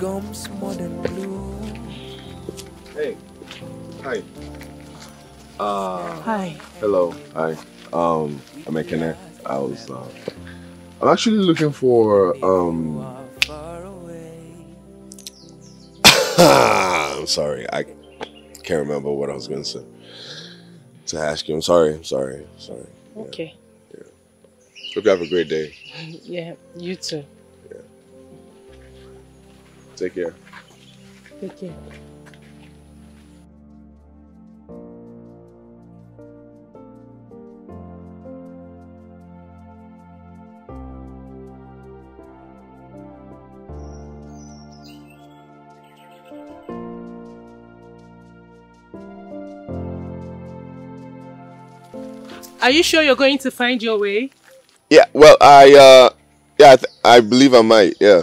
gums more than glue. Hey. Hi. Uh, Hi. Hello. Hi. Um, I'm Ekene. I was, uh, I'm actually looking for, um, I'm sorry. I can't remember what I was going to say. To ask you. I'm sorry. I'm sorry. I'm sorry. Okay. Hope you have a great day. Yeah, you too. Take care. Take care. Are you sure you're going to find your way? Yeah. Well, I, uh, yeah, I, I believe I might. Yeah.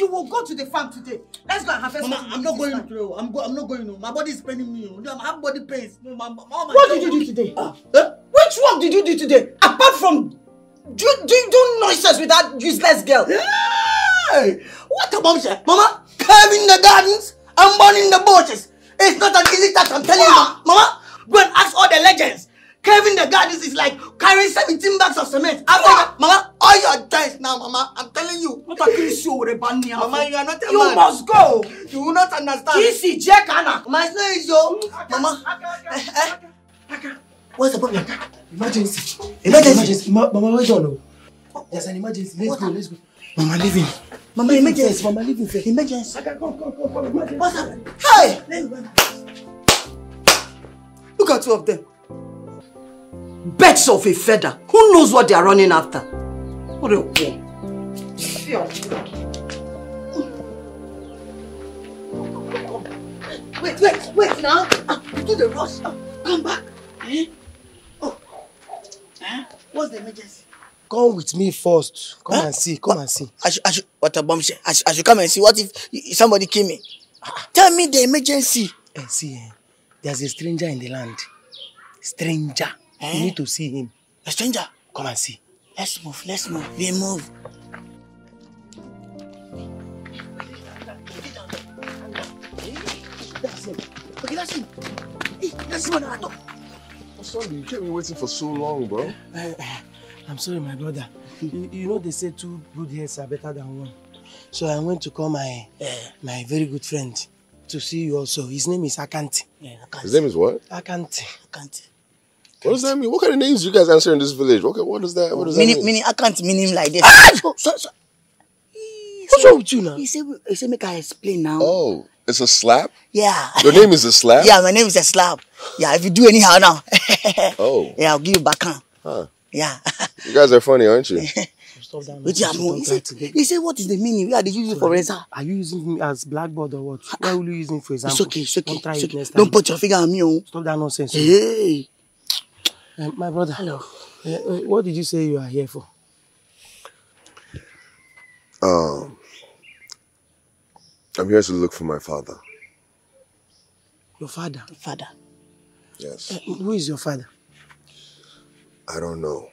you will go to the farm today. Let's go and harvest. Mama, I'm not going to. I'm go. I'm not going. No. My body is paining me. oh. I have body pains. No, my, my, my, What did you do today? Ah, eh? Which work did you do today? Apart from do do do noises with that useless girl. Hey, what about you, Mama? Carving the gardens and burning the bushes. It's not an easy task. I'm telling you, Mama. Go and ask all the legends. Carving the gardens is like carrying 17 bags of cement. After that, Mama, all your days now, Mama. I'm telling you. What a Christian with a banyan. Mama, you are not a You man. must go. You will not understand. Kisi Jekana. My name is yo. Mama. Eh, eh. What's the problem? Emergency. Emergency. Emergency. Ma- Mama, wait on. oh. There's an emergency. Let's go. Let's go. Mama. Mama Leave him emergency. first, Mama, leave him first. Emergency. Okay, come, come, come, come. What's happening? Hey! Look at two of them. Birds of a feather. Who knows what they are running after? What a war. Wait, wait, wait now. Ah, do the rush. Ah, come back. Eh? Oh. Eh? What's the emergency? Come with me first. Come and see. Come and see. I should, I should, what a bombshell. I should, I should come and see. What if somebody kill me? Tell me the emergency. Eh, see, eh, there's a stranger in the land. Stranger. Eh? You need to see him. A stranger. Come and see. Let's move, let's move. We move. That's him. Okay, that's him. Hey, that's him on the door. Son, you kept me waiting for so long, bro. Eh, I'm sorry, my brother. you, you know they say two good heads are better than one. So I went to call my my very good friend to see you also. His name is Akanti. Yeah, Akanti. His name is what? Akanti. Akanti. What does that mean? What kind of names do you guys answer in this village? What, what does that? What does that mean? meaning, I can't mean him like this. Ah! So, so, so. What's wrong with you now? He said, he said, make I explain now. Oh, it's a slap. Yeah. Your name is a slap. Yeah, my name is a slap. Yeah, if you do anyhow now. Oh, yeah, I'll give you back on. huh. Yeah. You guys are funny, aren't you? Stop that Which nonsense. Don't he try said, to he said, what is the meaning? Where are they using it for answer? Are you using me as blackboard or what? Why will you use me for example? It's okay, it's okay. Don't try it's it okay. next time. Don't put your finger on me, oh. Stop that nonsense. Hey. Oh. Eh, my brother. Hello. eh, what did you say you are here for? Um, I'm here to look for my father. Your father. Father. Yes. Eh, who is your father? I don't know.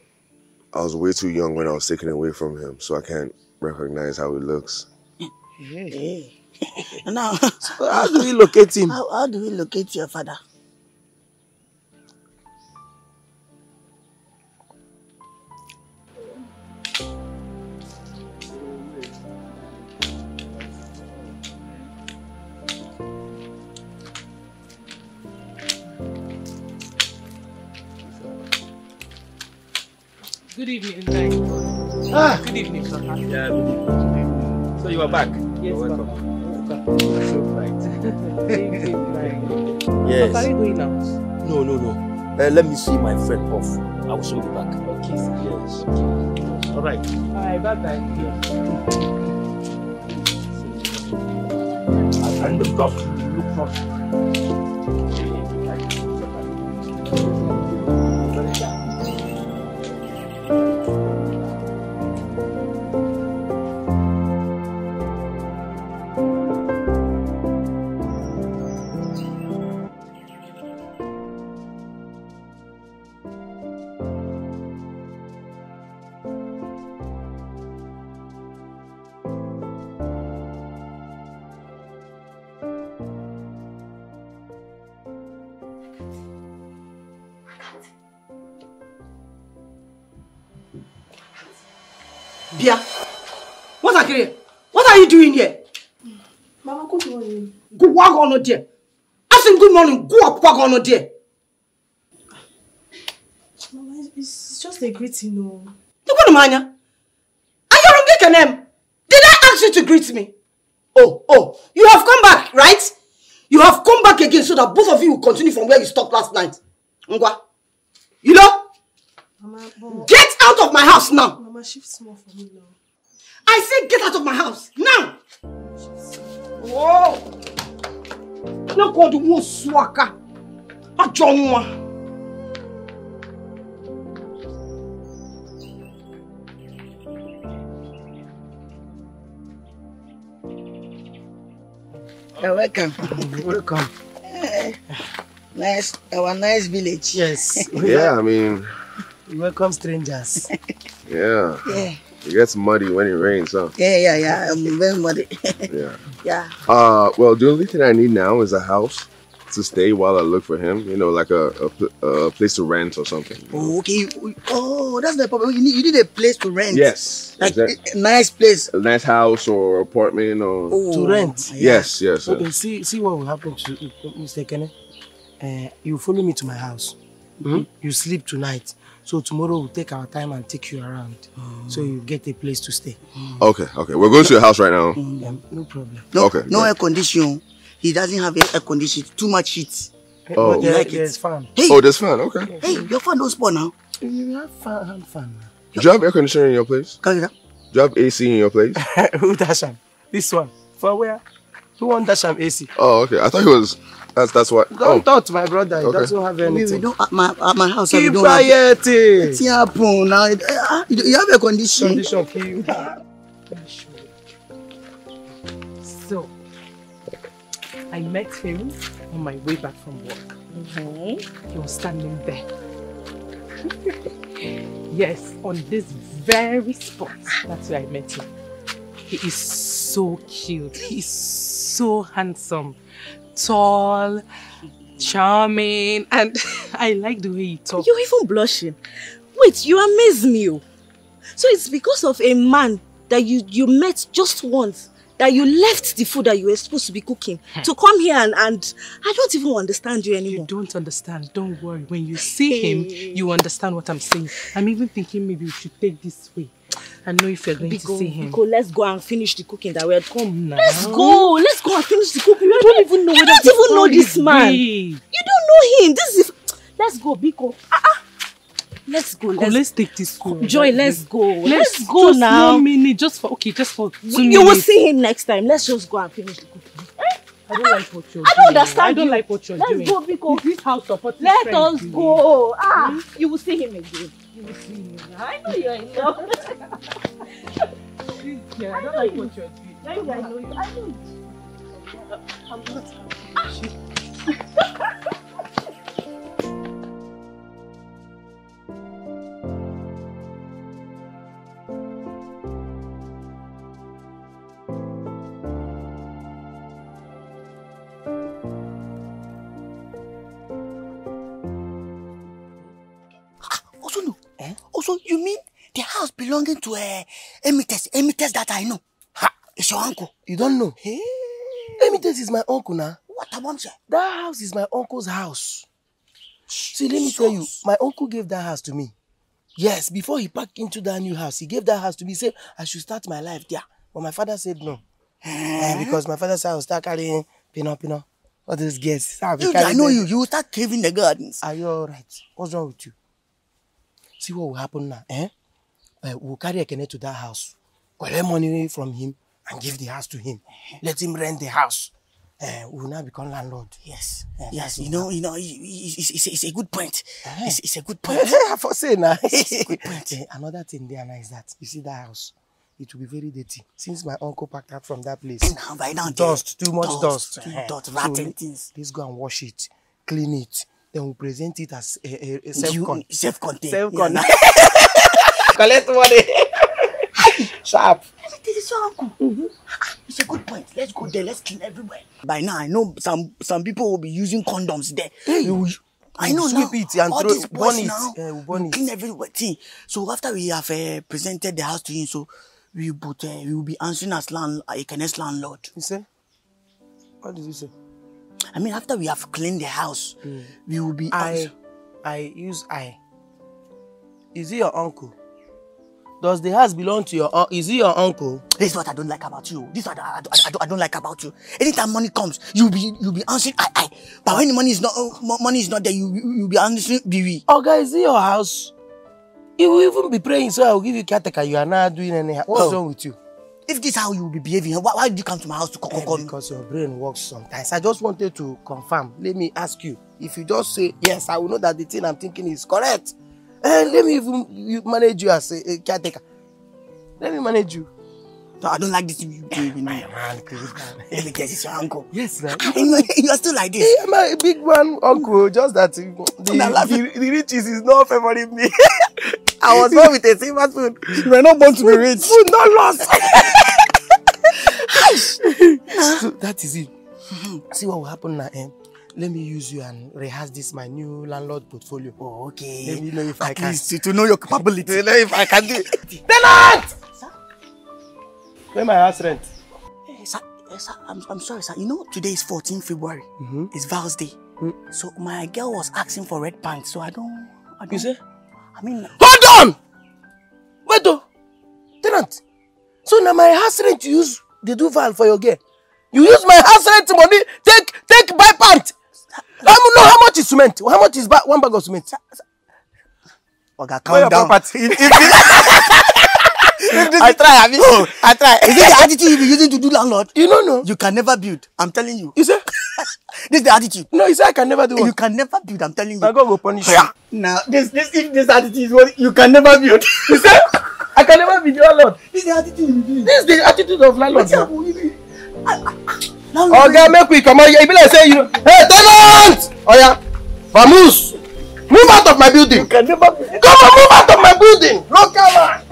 I was way too young when I was taken away from him, so I can't recognize how he looks. Hey. now, How do we locate him? how, how do we locate your father? Good evening, guys. Ah. Good evening, sir. Yeah, good evening. So you are back? Yes, You're sir. welcome. So bright. Thank you, like. Yes. Are you going out? No, no, no. Uh, let me see my friend off. I will soon be back. Okay, sir. Yes. All right. Alright, bye bye. Yeah. Just look for Bia, what are you What are you doing here? Mama, good morning. Go walk on there. Ask him good morning. Go up, walk on there. Mama, it's- it's just a greeting, no. Go to Manya. Are you wrong name? Did I ask you to greet me? Oh, oh, you have come back, right? You have come back again so that both of you will continue from where you stopped last night. Ngwa. You know? Mama, but, Get out of my house now. Mama, shift small for me now. I said get out of my house now. Whoa. No God won't swaka. A John one. You're welcome. Welcome. Nice, our nice village. Yes. Yeah, I mean, Welcome, strangers. yeah. Yeah, It gets muddy when it rains, huh? yeah, yeah, yeah. I'm very muddy. Yeah. yeah. Uh, well, the only thing I need now is a house to stay while I look for him. You know, like a a, a place to rent or something. Oh, okay. Oh, that's the problem. You need, you need a place to rent. Yes. Like Exact- a nice place. a nice house or apartment or. Oh, To rent? yeah. Yes, yes. Okay, yes. see, see what will happen to Mr. Kene. Uh, you follow me to my house. Hmm? You sleep tonight. So tomorrow we'll take our time and take you around. Mm. So you get a place to stay. Mm. Okay, okay. We're going to your house right now. Um, no problem. No, Okay, no good. air condition. He doesn't have air condition. Too much heat. Eh, oh. But there, You like it? there's fan. Hey, Oh, that's fine. Okay. hey, your phone don't spoil now. You have fan, hand fan. Do you have air conditioner in your place? Carry that. Do you have AC in your place? Who Dasham? This one. For where? Who want Dasham AC? Oh, okay. I thought he was. That's that's what. Don't Oh, touch my brother. He Okay. doesn't have We, we don't at my at my house. we Keep don't have. quiet. eh. What's happen now? Ah, You you have a condition. Condition kill. So, I met him on my way back from work. He was standing there. yes, on this very spot. That's where I met him. He is so cute. He is so handsome, tall, charming, and I like the way he talks. You're even blushing. Wait, you amaze me. oh. So it's because of a man that you, you met just once that you left the food that you were supposed to be cooking to come here and, and I don't even understand you anymore. You don't understand. Don't worry. When you see him, you understand what I'm saying. I'm even thinking maybe we should take this way. I know if you're going Biko, to see him. Biko, let's go and finish the cooking that we're Come now. Let's go. Let's go and finish the cooking. You don't even know You don't even know this man. big. You don't know him. This is. Let's go, Biko. Ah, ah. Let's go. Let's, let's take this slow. Joy, let's go. Let's, Let's go just now. One minute, just for okay, just for two You will see him next time. Let's just go and finish the cooking. I don't like what you're I doing. don't understand I don't you. like what you're Let's doing. go, Biko. Is this house supporting Let us go. Ah, you will see him again. You will see him. I know you're in love. Yeah, I don't like what you're doing. I know I know you. I know you. I'm not. Also, belonging to uh, Emites, Emites that I know? Ha! It's your uncle. You don't know? Hey. Emites is my uncle now. What about you? That house is my uncle's house. See, let me tell you, my uncle gave that house to me. Yes, before he packed into that new house, he gave that house to me. Said I should start my life there. But my father said no. Eh, because my father said I will start carrying pino pino. All those girls. You, I know them. you. You will start caving the gardens. Are you alright? What's wrong with you? See what will happen now, eh? Uh, we'll carry Ekene to that house, collect money from him, and give the house to him. Let him rent the house. uh, we will now become landlord. Yes. Eh, yes. You know, you know, it's, it's, it's, a good point. It's, it's a good point. I for say now. Good point. Eh, Another thing there now is that you see that house, it will be very dirty since my uncle packed out from that place. Now, by now, dust, too much dust, dust. so rotten let- things. Let's go and wash it, clean it, then we present it as a, a, a You- self-con. self-contained. Self-con. Yeah, Collect money. Sharp. This is your uncle. It's a good point. Let's go there. Let's clean everywhere. By now, I know some some people will be using condoms there. You will- I know sweep now. it and All throw- these boys it. now Eh, we burn will it. clean everywhere. See, so after we have uh, presented the house to him, so we but uh, we will be answering as land a Kenneth landlord. You say? What did you say? I mean, after we have cleaned the house, we will be. I, I use I. Is he your uncle? Does the house belong to your uncle? Is he your uncle? This is what I don't like about you. This is what I, I, I, don't, I don't like about you. Anytime money comes, you'll be you'll be answering I I. But when the money is not uh, mo- money is not there, you you- be answering Biwi. Oh, guys, is it your house? You will even be praying, so I will give you caretaker. You are not doing anything. What's Oh. wrong with you? If this is how you will be behaving, why, why did you come to my house to Eh, come? because your brain works sometimes. I just wanted to confirm. Let me ask you. If you just say yes, I will know that the thing I'm thinking is correct. And let me even you manage you as a, a caretaker. Let me manage you. No, I don't like this. You, you, you know. Man, please, Let me guess, it's your uncle. Yes, sir. you, are still like this. I'm a big man, uncle. Just that the, the, the riches is not favoring me. I was born with a silver spoon. You were not born to be rich. Food not lost. so that is it. See what will happen now. Eh? Let me use you and rehearse this my new landlord portfolio. Oh, okay. Let me know if I At can. least to know your capability. Let me know if I can do it. Tenant! Pay my house rent. Eh, sir, eh, sir, I'm, I'm sorry, sir. You know, today is 14 February. It's Val's Day. So my girl was asking for red pants, so I don't. I don't You say? I mean, Hold on! Wait though. Tenant. So now my house rent you use the Duval for your girl. You use my house rent money, take take buy pant. I don't know how much is cement. How much is ba- one bag of cement? Oga, Where your calm down. property? If- if- I try, I mean, I try. Is it the attitude you be using to do landlord? You don't know. You can never build. I'm telling you. You say? This is the attitude. No, you say I can never do You what? can never build. I'm telling you. My God will punish you. Now, this, this, if this attitude is what you can never build. You say I can never be the landlord. this is the attitude you. This is the attitude of landlord. Landlord, Oga, make we come out here. E be like say you. Hey, tenant! Oya, vamoose, move out of my building. can never. Come on, move out of my building. Local man.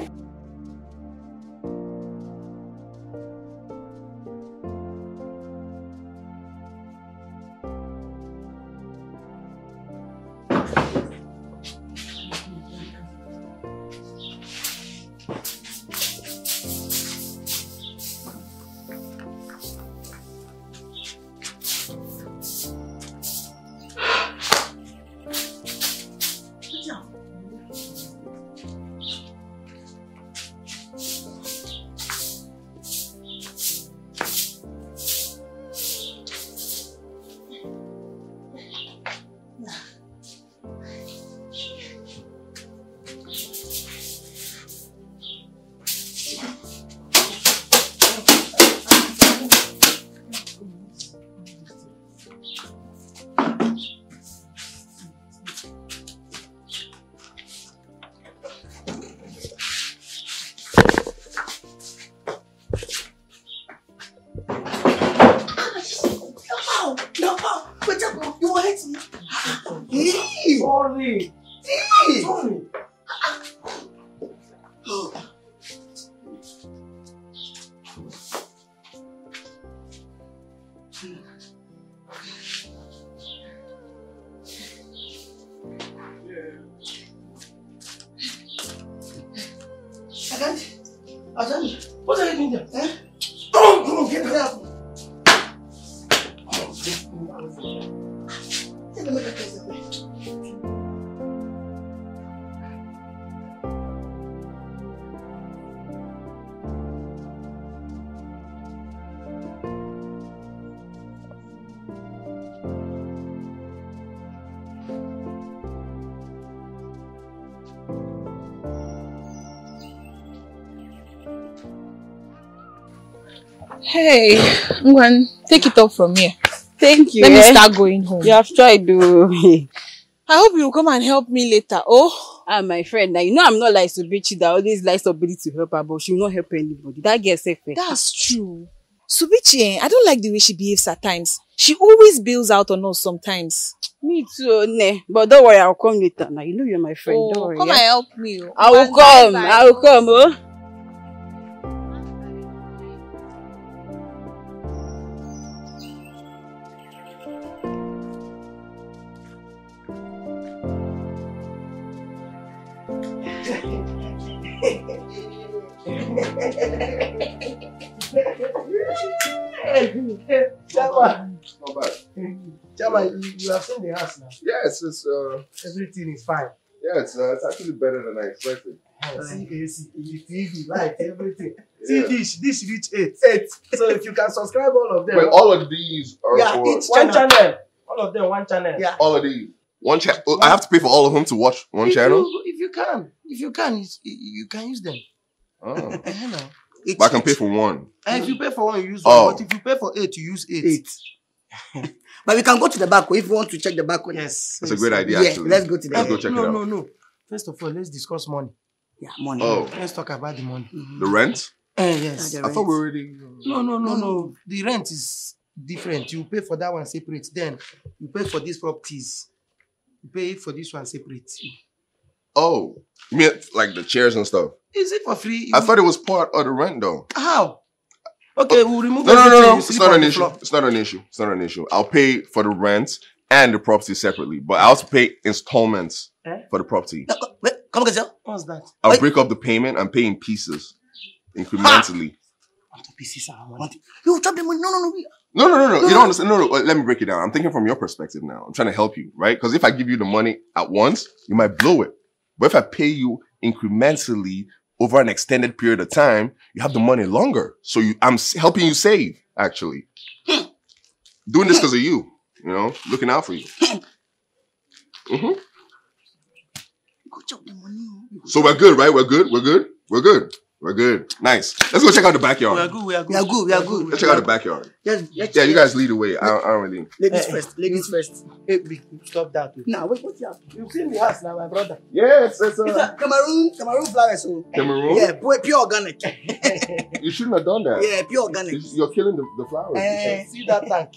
Agandi. What are you Hey, Ngwan, take it up from here. Thank you. Let me eh? start going home. You have tried to. I hope you will come and help me later. Oh, ah, my friend, now you know I'm not like Subichi that always likes somebody to help her, but she will not help anybody. That girl safe. eh? that's true. Subichi, eh, I don't like the way she behaves at times. She always bails out on us sometimes. Me too, ne. But don't worry, I'll come later. Now you know you're my friend. don't Oh, worry. come yeah? and help me. oh. I will come. I will come. Oh. Chama, Not bad. Chama, you, you have seen the house now. Yes, it's uh, Everything is fine. yeah, it's uh, it's actually better than I expected. See AC, TV, light, everything. Yeah. See dish, dish reach eight. Eight. So if you can subscribe all of them. Wait, all of these are yeah, for each one channel. All of them one channel. Yeah. all of these. One channel. I have to pay for all of them to watch one if channel. You, if you can, if you can, you, you can use them. Oh. Eh, no. But I can pay for one. And if you pay for one, you use Oh. one. But if you pay for eight, you use eight. Eight. But we can go to the back if you want to check the back. Yes. That's a great idea. Yeah, actually. let's go to the Let's back. go check no, it out. no, no. no. First of all, let's discuss money. Yeah, money. Oh, Let's talk about the money. the rent. Eh, yes. Yeah, the I thought rent. we already. No, no, no, no. The rent is different. You pay for that one separate. Then you pay for these properties. You pay for this one separate. Oh, you mean like the chairs and stuff? Is it for free? I thought it was part of the rent though. How? Okay, we'll remove No, no, no, no. It's not an issue. It's not an issue. It's not an issue. I'll pay for the rent and the property separately, but I also pay installments Eh? for the property. No, wait, come again. What's that? I'll Wait. break up the payment and pay in pieces, incrementally. Pieces are money. You drop the money. No, no, no. No, no, no, no. You don't understand. No, no. Let me break it down. I'm thinking from your perspective now. I'm trying to help you, right? Because if I give you the money at once, you might blow it. But if I pay you incrementally over an extended period of time, you have the money longer. So you, I'm helping you save, actually. Doing this because of you, you know, looking out for you. hmm Go chop the money. oh. So we're good, right? We're good. We're good. We're good. We're good. Nice. Let's go check out the backyard. We are good. We are good. We are good. We are good. Let's check out the backyard. Yes, yes, Yeah, you guys lead the way. I, I don't really. Ladies Eh, first. Eh, ladies eh, first. Eh, hey, stop that. Now, wait, what's that? You've seen the house now, my brother. Yes, it's It's a uh, Cameroon, Cameroon flowers. Oh. Cameroon. Yeah, pure, pure organic. You shouldn't have done that. Yeah, pure organic. You're killing the, the flowers. Eh, See that tank?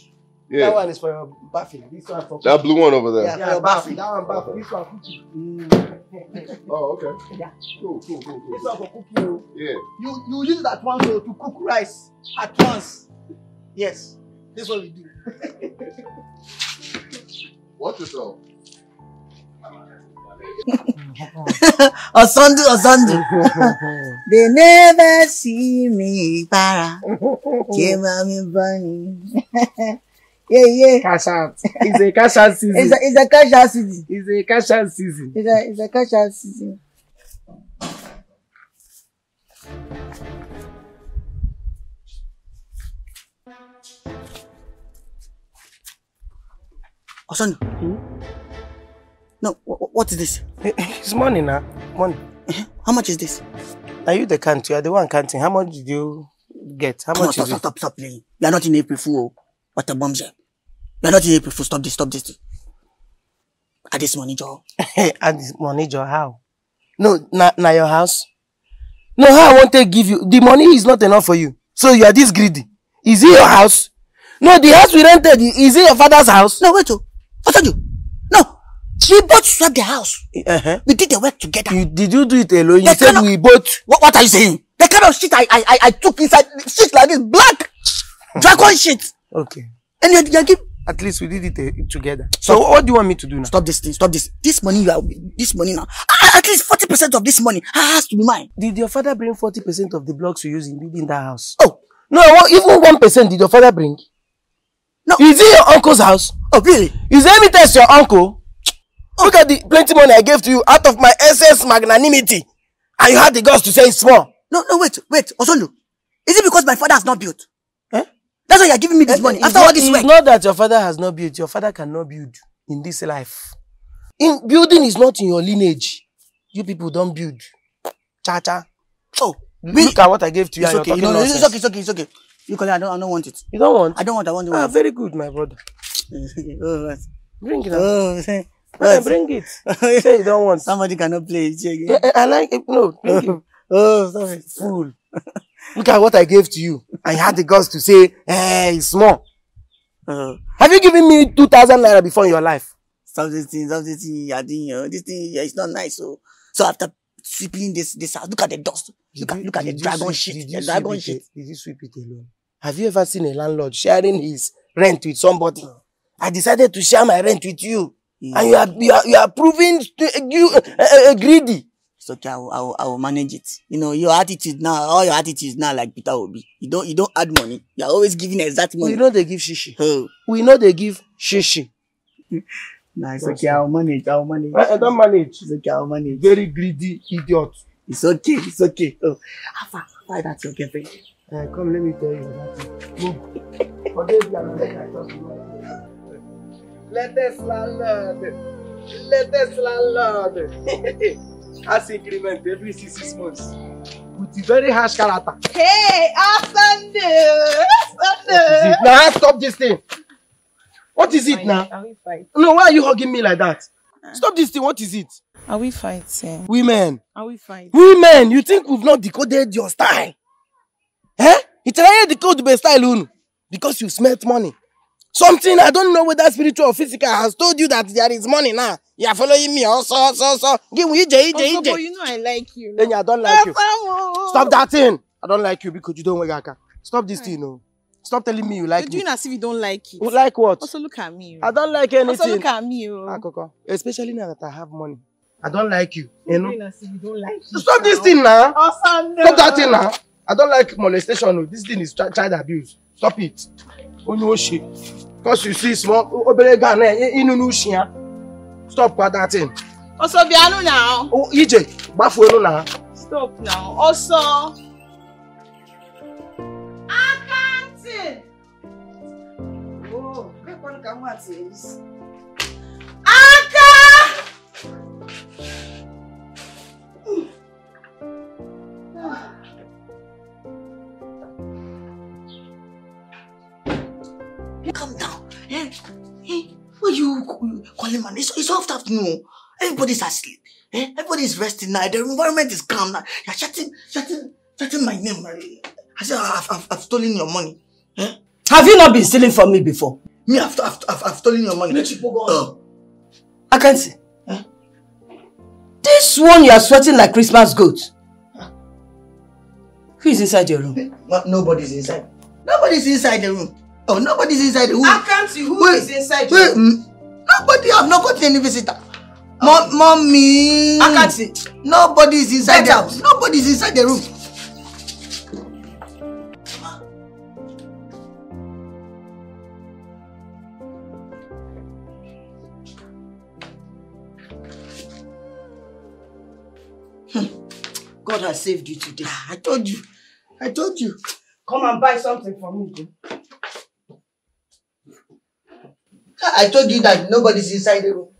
That one is for uh, your bathing. This one for That blue one over there. Yeah. Yeah, for your bath. That one bath. This one cooking. Oh, okay. Yeah. Cool, cool, cool, This one for cooking. oh. Yeah. You you use it at once oh, to cook rice at once. Yes, this is what we do. Watch yourself. Osondu, Osondu. they never see me para. Came me bunny. Yeah, yeah. Cash out. It's a cash out season. It's a, it's a cash out season. It's a cash out season. It's a, it's a cash out season. Osondu. Hmm? No, wh- what is this? Eh, eh, it's money now. Money. Uh-huh. How much is this? Are you the count? You are the one counting. How much did you get? How Come on, much stop, is stop, it? stop, stop playing. You are not in April Fool. What a bombshell. You are not April Fool. Stop this, stop this. At this money. Hey, and this money, Joe, how? No, na, na your house. No, how I want to give you. The money is not enough for you. So you are this greedy. Is it your house? No, the house we rented, is it your father's house? No, wait, oh. What are you? No. We both swept the house. Uh-huh. We did the work together. You, did you do it alone? You They said cannot- we both. What, what are you saying? The kind of shit I, I, I, I took inside, shit like this, black, dragon shit. Okay. And you, you give, At least we did it uh, together. So what do you want me to do now? stop this thing, stop this. This money you are, this money now. Ah, At least 40% of this money has to be mine. Did your father bring 40% of the blocks you use in building that house? Oh, No, even 1% did your father bring? No. Is it your uncle's house? oh, really? Is let me test your uncle? Look at the plenty money I gave to you out of my excess magnanimity. And you had the guts to say it's small. No, no, wait, wait, Osondu. Is it because my father has not built? Eh? That's why you are giving me this money. It's After all this it's work. not that your father has not built. Your father cannot build in this life. In building is not in your lineage. You people don't build. Cha cha. Oh, Look at what I gave to you. it's okay. you're No, no, it's okay, it's okay, it's okay. You call it, I don't, I don't want it. You don't want? I don't want, I want, I Ah, want. very good, my brother. oh, what? Bring it. Oh, Eh, what? bring it. Say you don't want. Somebody cannot play Eh, eh, I like it. No, bring it. Oh, it. Fool. Look at what I gave to you. I had the guts to say, eh, it's small. Oh, Have you given me 2,000 naira before in your life? stop this thing, stop this thing. You're doing, this thing, it's not nice. So, so after sweeping this, this house, look at the dust. Look at, look at the dragon shit. The dragon shit. it- Did you sweep it alone? Have you ever seen a landlord sharing his rent with somebody? I decided to share my rent with you. And you are, you are, you are proving you, uh, uh, greedy. Okay. I will, I will, I will manage it. You know, your attitude now, all your attitudes now, like Peter Obi. You don't, you don't add money. You're always giving exact money. We know they give shishi. Oh, We know they give shishi. nah, it's okay. I will manage. I will manage. I, I don't manage. It's okay. I will manage. Very greedy idiot. It's okay. It's okay. Oh, how far? How far that's your girlfriend? Uh, come, let me tell you about it. Move. Forget the talk about. Latest landlord. Latest landlord. House increment every six, six months. With a very harsh character. Hey, is it? Now stop this thing. What is it now? Are we fighting? No, why are you hugging me like that? Stop this thing. What is it? Are we fighting? Women. Are we fighting? Women, you think we've not decoded your style? Eh? It's a decode the style, Unu. Because you smelt money. Something I don't know whether spiritual or physical has told you that there is money now. You are following me also, also, also. Give me EJ, EJ, Also, but EJ. you know I like you. Then I don't like you. Stop Stop that thing. I don't like you because you don't work Aka. Stop this thing, no. Stop telling me you like You're me. doing as if you don't like it. Like what? Also, look at me. I don't like Also, anything. look at me. oh. Akoko. Especially now that I have money. I don't like you. You You're know? doing as if you don't like it. Stop this thing now. Also, no. Stop that thing now. I don't like molestation. oh. This thing is chi- child abuse. Stop it. Only. Because you see small obere Ghana inu nu shia. Stop with that thing. Also, Biano now. Oh, EJ, gbafu elu na. Stop now. Also. Accounting. Oh, make one come out is. Calm down. Eh? Eh? What you c- calling man? It's, it's off afternoon. Everybody's asleep. Eh? Everybody's resting now. The environment is calm now. You're shouting, shouting, shouting my name. I, I said, I've, I've, I've stolen your money. Eh? Have you not been stealing from me before? Me, I've, I've, I've, I've stolen your money. Oh, I can't see. This one you are sweating like Christmas goat. Who is inside your room? nobody's inside. Nobody's inside the room. Oh, nobody's inside the room. I can't see who Wait, inside Wait, mm, nobody. I've not got any visitor. Mom, mommy. I can't see. Nobody's inside Get the out. Nobody's inside the room. God has saved you today. I told you. I told you. Come and buy something for me. Joe. I told you that nobody's inside the room.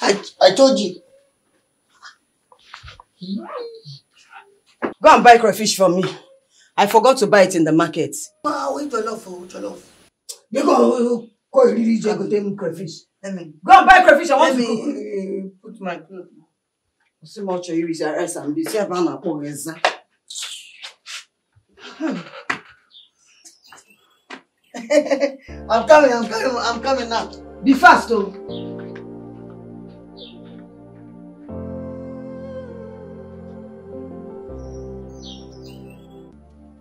I, I told you. Go and buy crayfish for me. I forgot to buy it in the market. Ma, wait your love for your love. You go, go, really, go take me crayfish. Let me, Go and buy crayfish. I let want to cook. me uh, put my clothes. See much you is rice and be see about na po eza. I'm coming, I'm coming, I'm coming now. Be fast oh.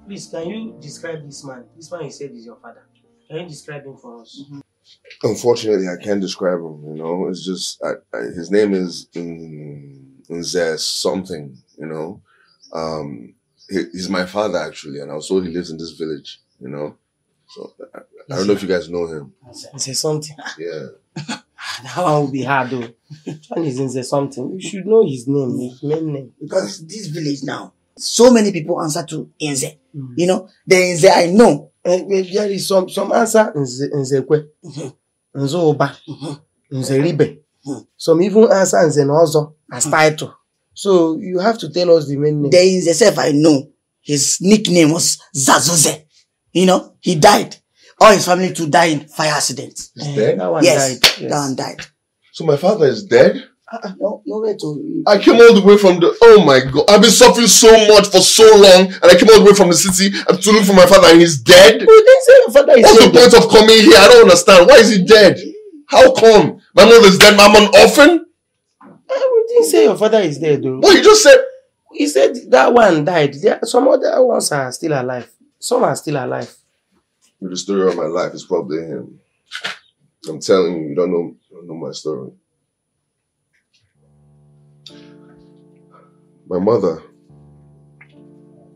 Please, can you describe this man? This man you said is your father. Can you describe him for us? Unfortunately, I can't describe him. You know, it's just I, I, his name is mm, Nze something. You know, um, he, he's my father actually, and also he lives in this village. You know, so I, I don't know if you guys know him. Say something. Yeah, That one will be hard though. John is in say something. You should know his name, his main name. Because this village now, so many people answer to Inze. Mm. You know, the Inze I know. Eh, eh, there is some some answer Nze Nzekwe, mm-hmm. Nzoba, mm-hmm. Nzeribe. Mm-hmm. Some even answer Nze Nozo as title. So you have to tell us the main name. The Inze self I know. His nickname was Zazuze. You know, he died. All his family to die in fire accident. He's dead? That one yes, died. Yes. that one died. So my father is dead? No, no way to. I came all the way from the. Oh my god! I've been suffering so much for so long, and I came all the way from the city and to look for my father, and he's dead. We didn't say your father is What's the point of coming here? I don't understand. Why is he dead? How come? My mother's dead. I'm an orphan. Eh, We didn't say your father is dead though. What you just said? He said that one died. There, some other ones are still alive. Some are still alive. The story of my life is probably him. I'm telling you, you don't know, you don't know my story. My mother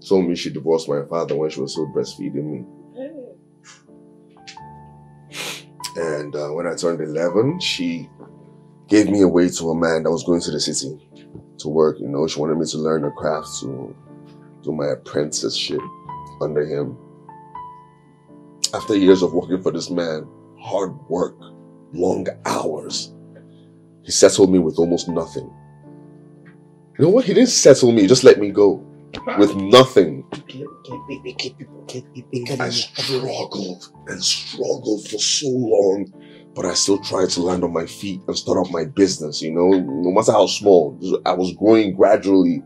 told me she divorced my father when she was still breastfeeding me. And uh, when I turned 11, she gave me away to a man that was going to the city to work. You know, she wanted me to learn the craft to do my apprenticeship under him. After years of working for this man, hard work, long hours, he settled me with almost nothing. You know what? He didn't settle me, he just let me go with nothing. I struggled and struggled for so long, but I still tried to land on my feet and start up my business, you know, no matter how small. I was growing gradually.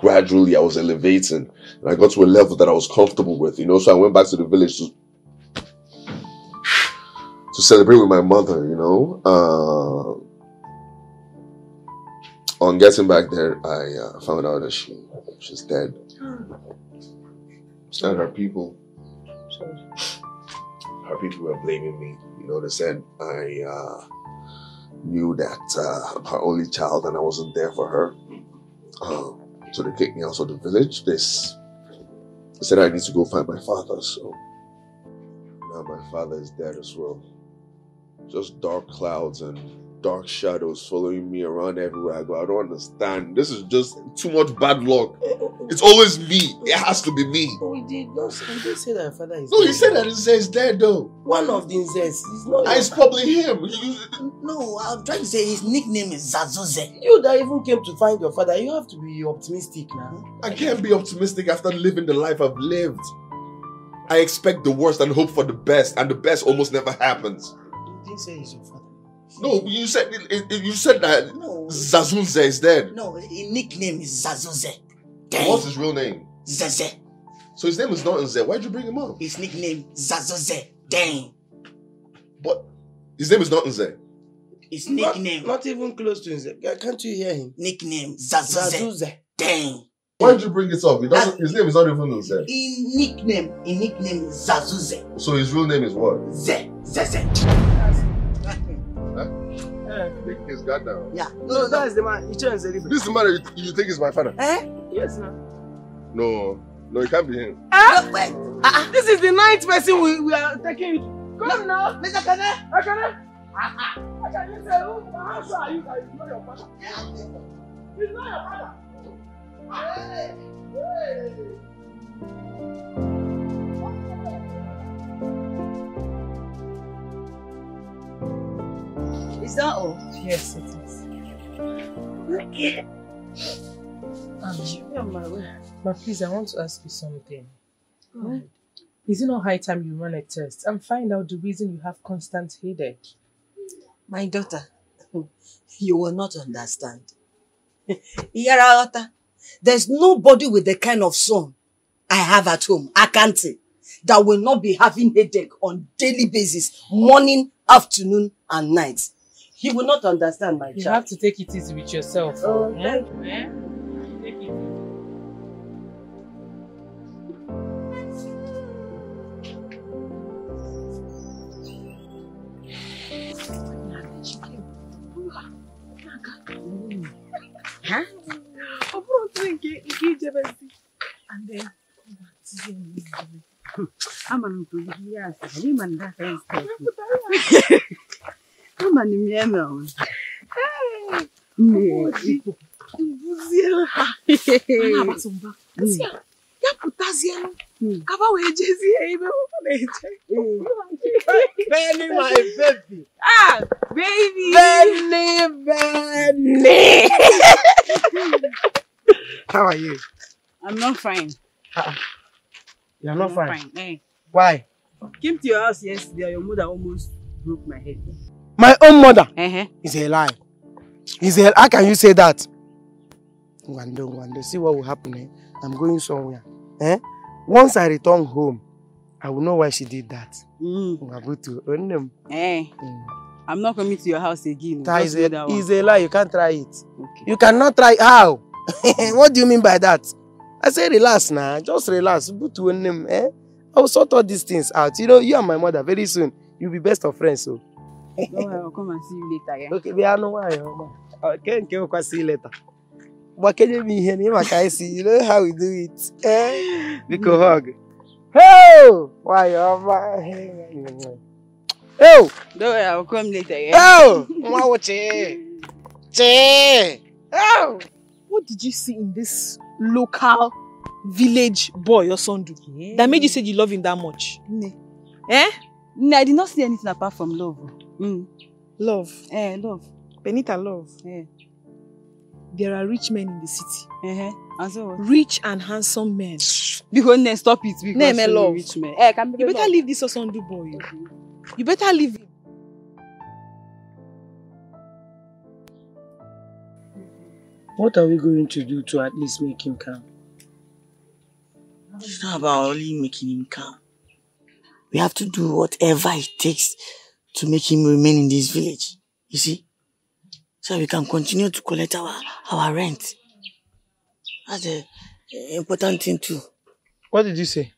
Gradually, I was elevating, and I got to a level that I was comfortable with, you know. So I went back to the village to to celebrate with my mother, you know. Uh, on getting back there, I uh, found out that she she's dead. And her people, her people were blaming me. You know, they said I uh, knew that uh, I'm her only child and I wasn't there for her. Um, so they kicked me out of the village. They, said I need to go find my father. So now my father is dead as well. Just dark clouds and dark shadows following me around everywhere I go. I don't understand. This is just too much bad luck. It's always me. It has to be me. We did not. say- We didn't say that your father is. No, dead. he said that he's he's dead though. One of the incest. It's not. Ah, It's probably him. No, I'm trying to say his nickname is Zazuze. You that even came to find your father, you have to be optimistic now. I can't be optimistic after living the life I've lived. I expect the worst and hope for the best, and the best almost never happens. You didn't say he's your father. No, you said it, it- you said that No, Zazunze is dead. no, his nickname is Zazuze. What's his real name? Zeze. So his name is not Nze. Why'd you bring him up? His nickname Zazuze. Dang. But his name is not Nze. His nickname. not even close to him. Can't you hear him? nickname Zazuze. Zazuze. Dang. Why did you bring it up? He doesn't, his name is not even Nze. His nickname. His nickname is Zazuze. So his real name is what? Ze. Zeze. Take his God down. Yeah. No, that's the man. He turned the This is the man you, you think is my father? Eh? Yes, now. No, no, it can't be him. Ah, wait. Ah, this is the ninth person we, we are taking. you. Come now. Mr. Kane. Akane. Akane, you say, who, how sure are you that it's not your father? It's not your father. Hey, hey. Is that all? Yes, it is. Okay. Um, on my way. but please, I want to ask you something. Is it not high time you run a test and find out the reason you have constant headache? My daughter, you will not understand. Iyaraghọta, There's nobody with the kind of son I have at home, Akanti, that will not be having headache on daily basis, morning, afternoon, and night. He will not understand, my You child. have to take it easy with yourself. Oh, eh? thank Eh? Take it easy. ọ bụrụ otu nke nke ijebezi and then ama m to ihe a sị ni man da kan step ama ni mi eme o ne buziere ha a na-agbata mba Nsị a, ya pụtazienụ kaba wee jezie ebe ọ na-eje Benny, my baby. ah baby Benny, Benny. How are you? i'm not fine You're not I'm fine. eh Why? Came to your house yesterday, your mother almost broke my head. My own mother Uh-huh. is a lie. Is a how can you say that? Wando, Wando, see what will happen. Eh? I'm going somewhere. Eh? Once I return home, I will know why she did that. Mm. Wabutu, onem. Eh. I'm not coming to your house again. That is a, one. is a lie. You can't try it. Okay. You cannot try. How? what do you mean by that? I say relax now. Just relax. Eh? I will sort all these things out. You know, you and my mother very soon. You'll be best of friends. So. Don't worry, I'll come and see you later. Yeah? Okay, we are no why. Okay, okay, we'll see you later. But can you be here? You see, you know how we do it. Eh? We go hug. Hey! Why, oh, Oh! Don't worry, I'll come later. Yeah? Oh! Wow, che! Che! Oh! What did you see in this local village boy your son do that made you say you love him that much? Ne. Eh? No, I did not see anything apart from love. Mm. Love. Eh, love. Benita, love. Eh. There are rich men in the city. Uh-huh. And so what? Rich and handsome men. Because then stop it. Because Name show me love. rich men. Eh, can You better leave this Osondu boy. oh. You better leave him. What are we going to do to at least make him calm? It's not about only making him calm. We have to do whatever it takes to make him remain in this village. You see? So we can continue to collect our, our rent. That's the important thing too. What did you say?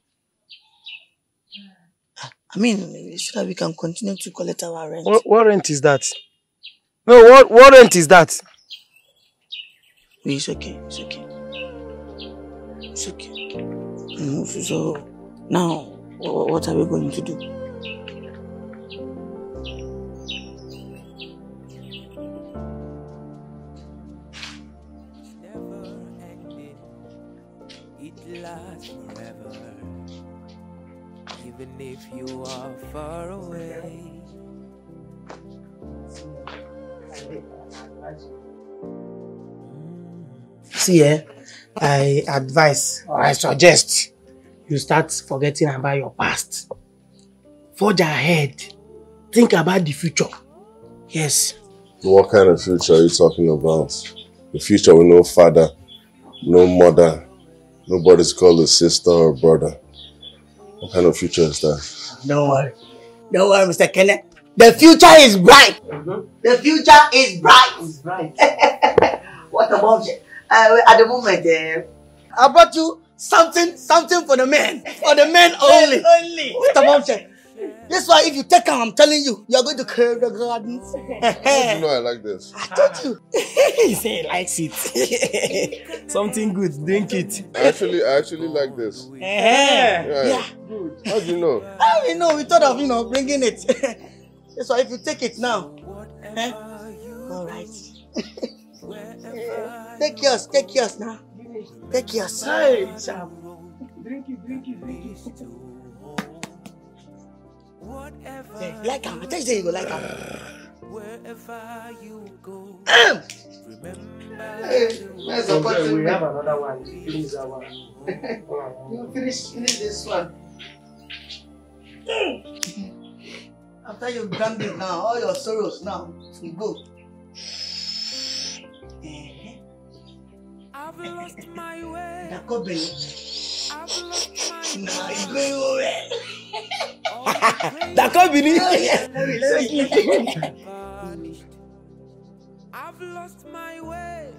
I mean, so that we can continue to collect our rent. What, what rent is that? No, what, what rent is that? It's okay. It's okay. It's okay. Mm, so- now, wha- what are we going to do? It lasts forever. Even if you are far away. See, eh, I advise or I suggest you start forgetting about your past. Forge ahead. Think about the future. Yes. What kind of future are you talking about? The future with no father, no mother, nobody's called a sister or brother. What kind of future is that? Don't worry. Don't worry, Mr. Kenneth. The future is bright. The future is bright. It's bright. what about you? Uh, at the moment, uh, I brought you something, something for the men, for the men only. only. What about you? This why if you take care, I'm telling you, you're going to curve the gardens. How do you know I like this? I told you. he say he likes it. Something good, drink it. I actually, I actually like this. Yeah. Yeah. Good. How do you know? I mean, no, we thought of, you know, bringing it. That's why if you take it now. Eh? All right. take yours, take yours now. Take yours. Hey, chap. Drink it, drink it, drink it. Hey, like him. I tell you, say you go like him. Wherever you go, Hey, Don't the worry, we have another one. Finish that one. You finish, finish this one. After you've done it now, all your sorrows now, you go. Eh, I've lost my way. That could be. I've lost my Now it's going well. That can't be vanished. I've lost my way.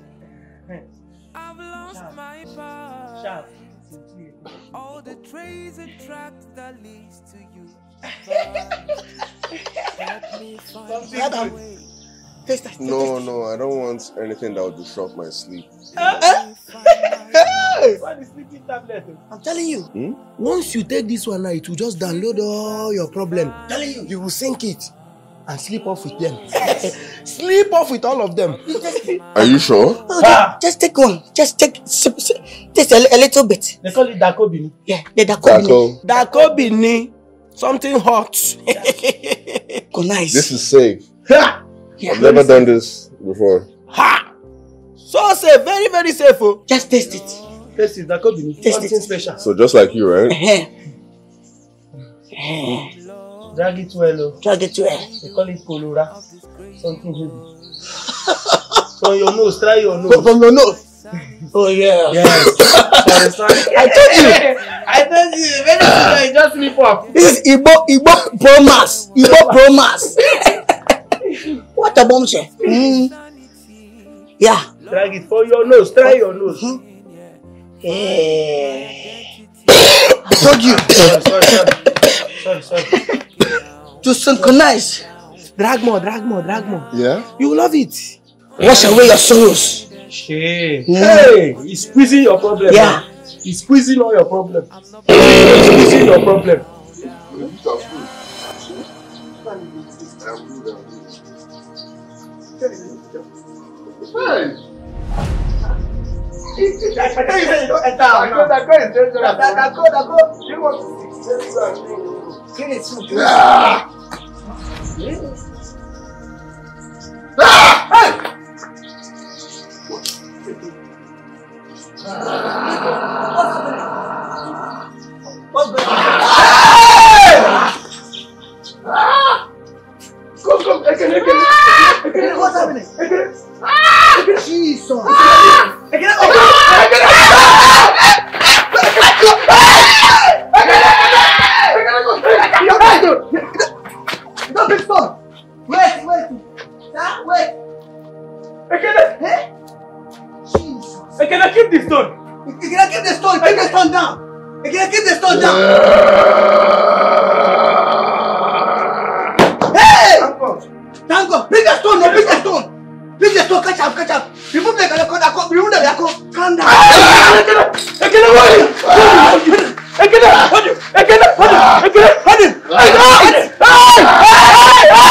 I've lost my path. All the trails and tracks that leads to you. Help me find my way. Taste that. No, no, I don't want anything that will disrupt my sleep. Hey! I'm telling you. Hmm? Once you take this one now, it will just download all your problem. telling you. You will sink it and sleep off with them. sleep off with all of them. Are you sure? Oh, just, just take one. Just take, sip, sip, taste a, a little bit. They call it Dakobini. Yeah, the Dakobini. Taco, Dakobini. Something hot. Go nice. this is safe. Ha! Yeah. I've never done this before. Ha! So safe, very, very safe. Oh. Just taste it. Taste it, Dakobini. Taste Something it. special. So just like you, right? Eh, Drag it well, oh. Drag it well. They call it colora. Something heavy. From your nose, try your nose. From, from your nose. Oh yeah. Yes. sorry, sorry. I told you. I told you. Very soon I just slip up. This is Igbo Igbo Pro Mass. Igbo Pro Mass. What a bombshell. Mm. Yeah. Drag it for your nose. Try your nose. Yeah. I told you. Sorry, sorry, sorry. Sorry, sorry. To synchronize. Drag more, drag more, drag more. Yeah? You will love it. Wash away your sorrows. Shit. Mm. Hey, he's squeezing your problem. Yeah. man. He's squeezing all your problem. He's squeezing your problem. Hey! I tell you, say you don't enter. I go, I go, I go, I go, I go. You want to Give it to me. Ah! What's going Come, come, again, again. on? What's happening? Jesus. Again, Don't be stone. Wait, wait. Sir, wait. Hey? Jesus. I cannot keep this stone. You cannot keep the stone. Keep the stone down. You cannot keep the stone down. Hey! Thank God. Bring the stone. No, bring the stone. Bring the stone. Catch up, catch up. Remove the calm Remove the calm. Calm down. I cannot hold you. Hold you. I cannot hold you. I cannot hold you. I cannot hold you. I cannot hold you.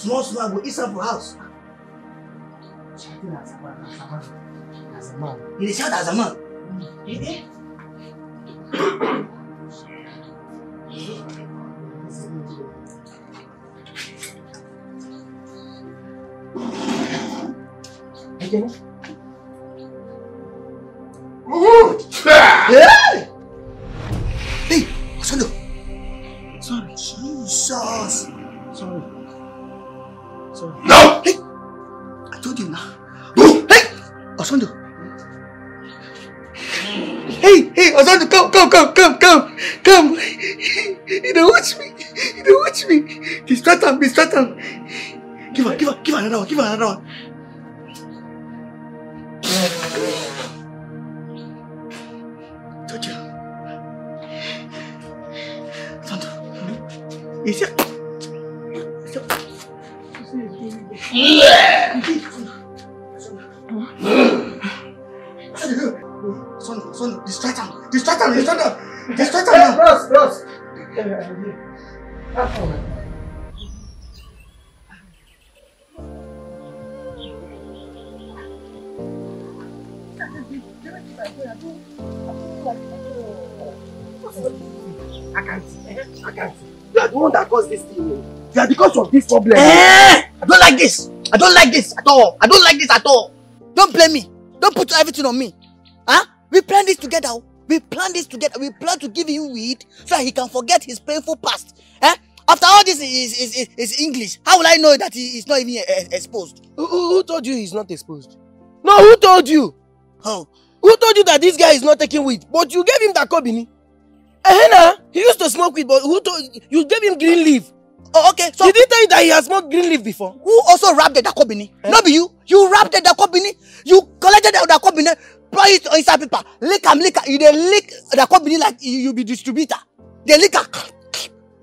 Small, small, go inside for house. You dey shout as a man. Eh, eh. You are because of this problem. Eh, I don't like this. I don't like this at all. I don't like this at all. Don't blame me. Don't put everything on me. Huh? We planned this together. We planned this together. We planned to give him weed so that he can forget his painful past. Eh? After all this is, is, is, is English, how will I know that he is not even exposed? Who, who, told you he's not exposed? No, who told you? Oh. Who told you that this guy is not taking weed? But you gave him that kobini. Eh, nah. He used to smoke weed, but who told you gave him green leaf? Oh, okay. So he Did he tell you that he has smoked green leaf before? who also wrapped the dakobini? Eh? No be you. You wrapped the dakobini. You collected the dakobini, put it inside paper, lick am, lick am. You dey lick dakobini like you, you be distributor. Dey lick am.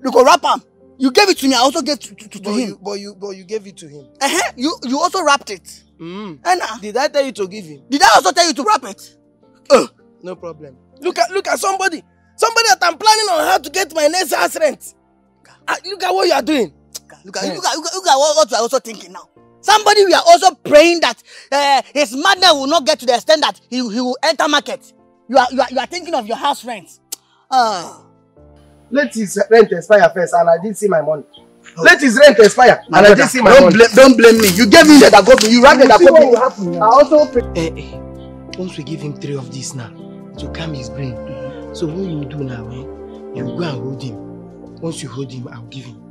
You go wrap am. You gave it to me. I also gave to, to, to, to But him. you, but you, but you gave it to him. Uh-huh. You you also wrapped it. Mm. And uh, Did I tell you to give him? did I also tell you to wrap it? Uh, No problem. Look at look at somebody, somebody that I'm planning on how to get my next house rent. Ah, look at what you are doing. look at look at look at, look at what, what we are also thinking now. Somebody we are also praying that uh, his madness will not get to the extent that he, he will enter market. You are you are you are thinking of your house rent. Uh, Let his rent expire first, and I didn't see my money. Let his rent expire, my and I didn't see my don't money. blame don't blame me. You gave me that wrapped the You see what will dakobini. happen now? I also pray. Eh, eh. Once we give him three of these now, it will calm his brain. So what you do now, eh? You go and hold him. Once you hold him, I'll give him.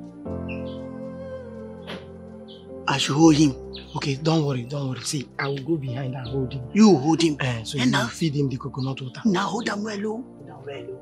I should hold him. Okay, don't worry, don't worry. See, I will go behind and hold him. You hold him. Eh, so Eh, you now? feed him the coconut water. Now hold him well, oh. Now, well, oh.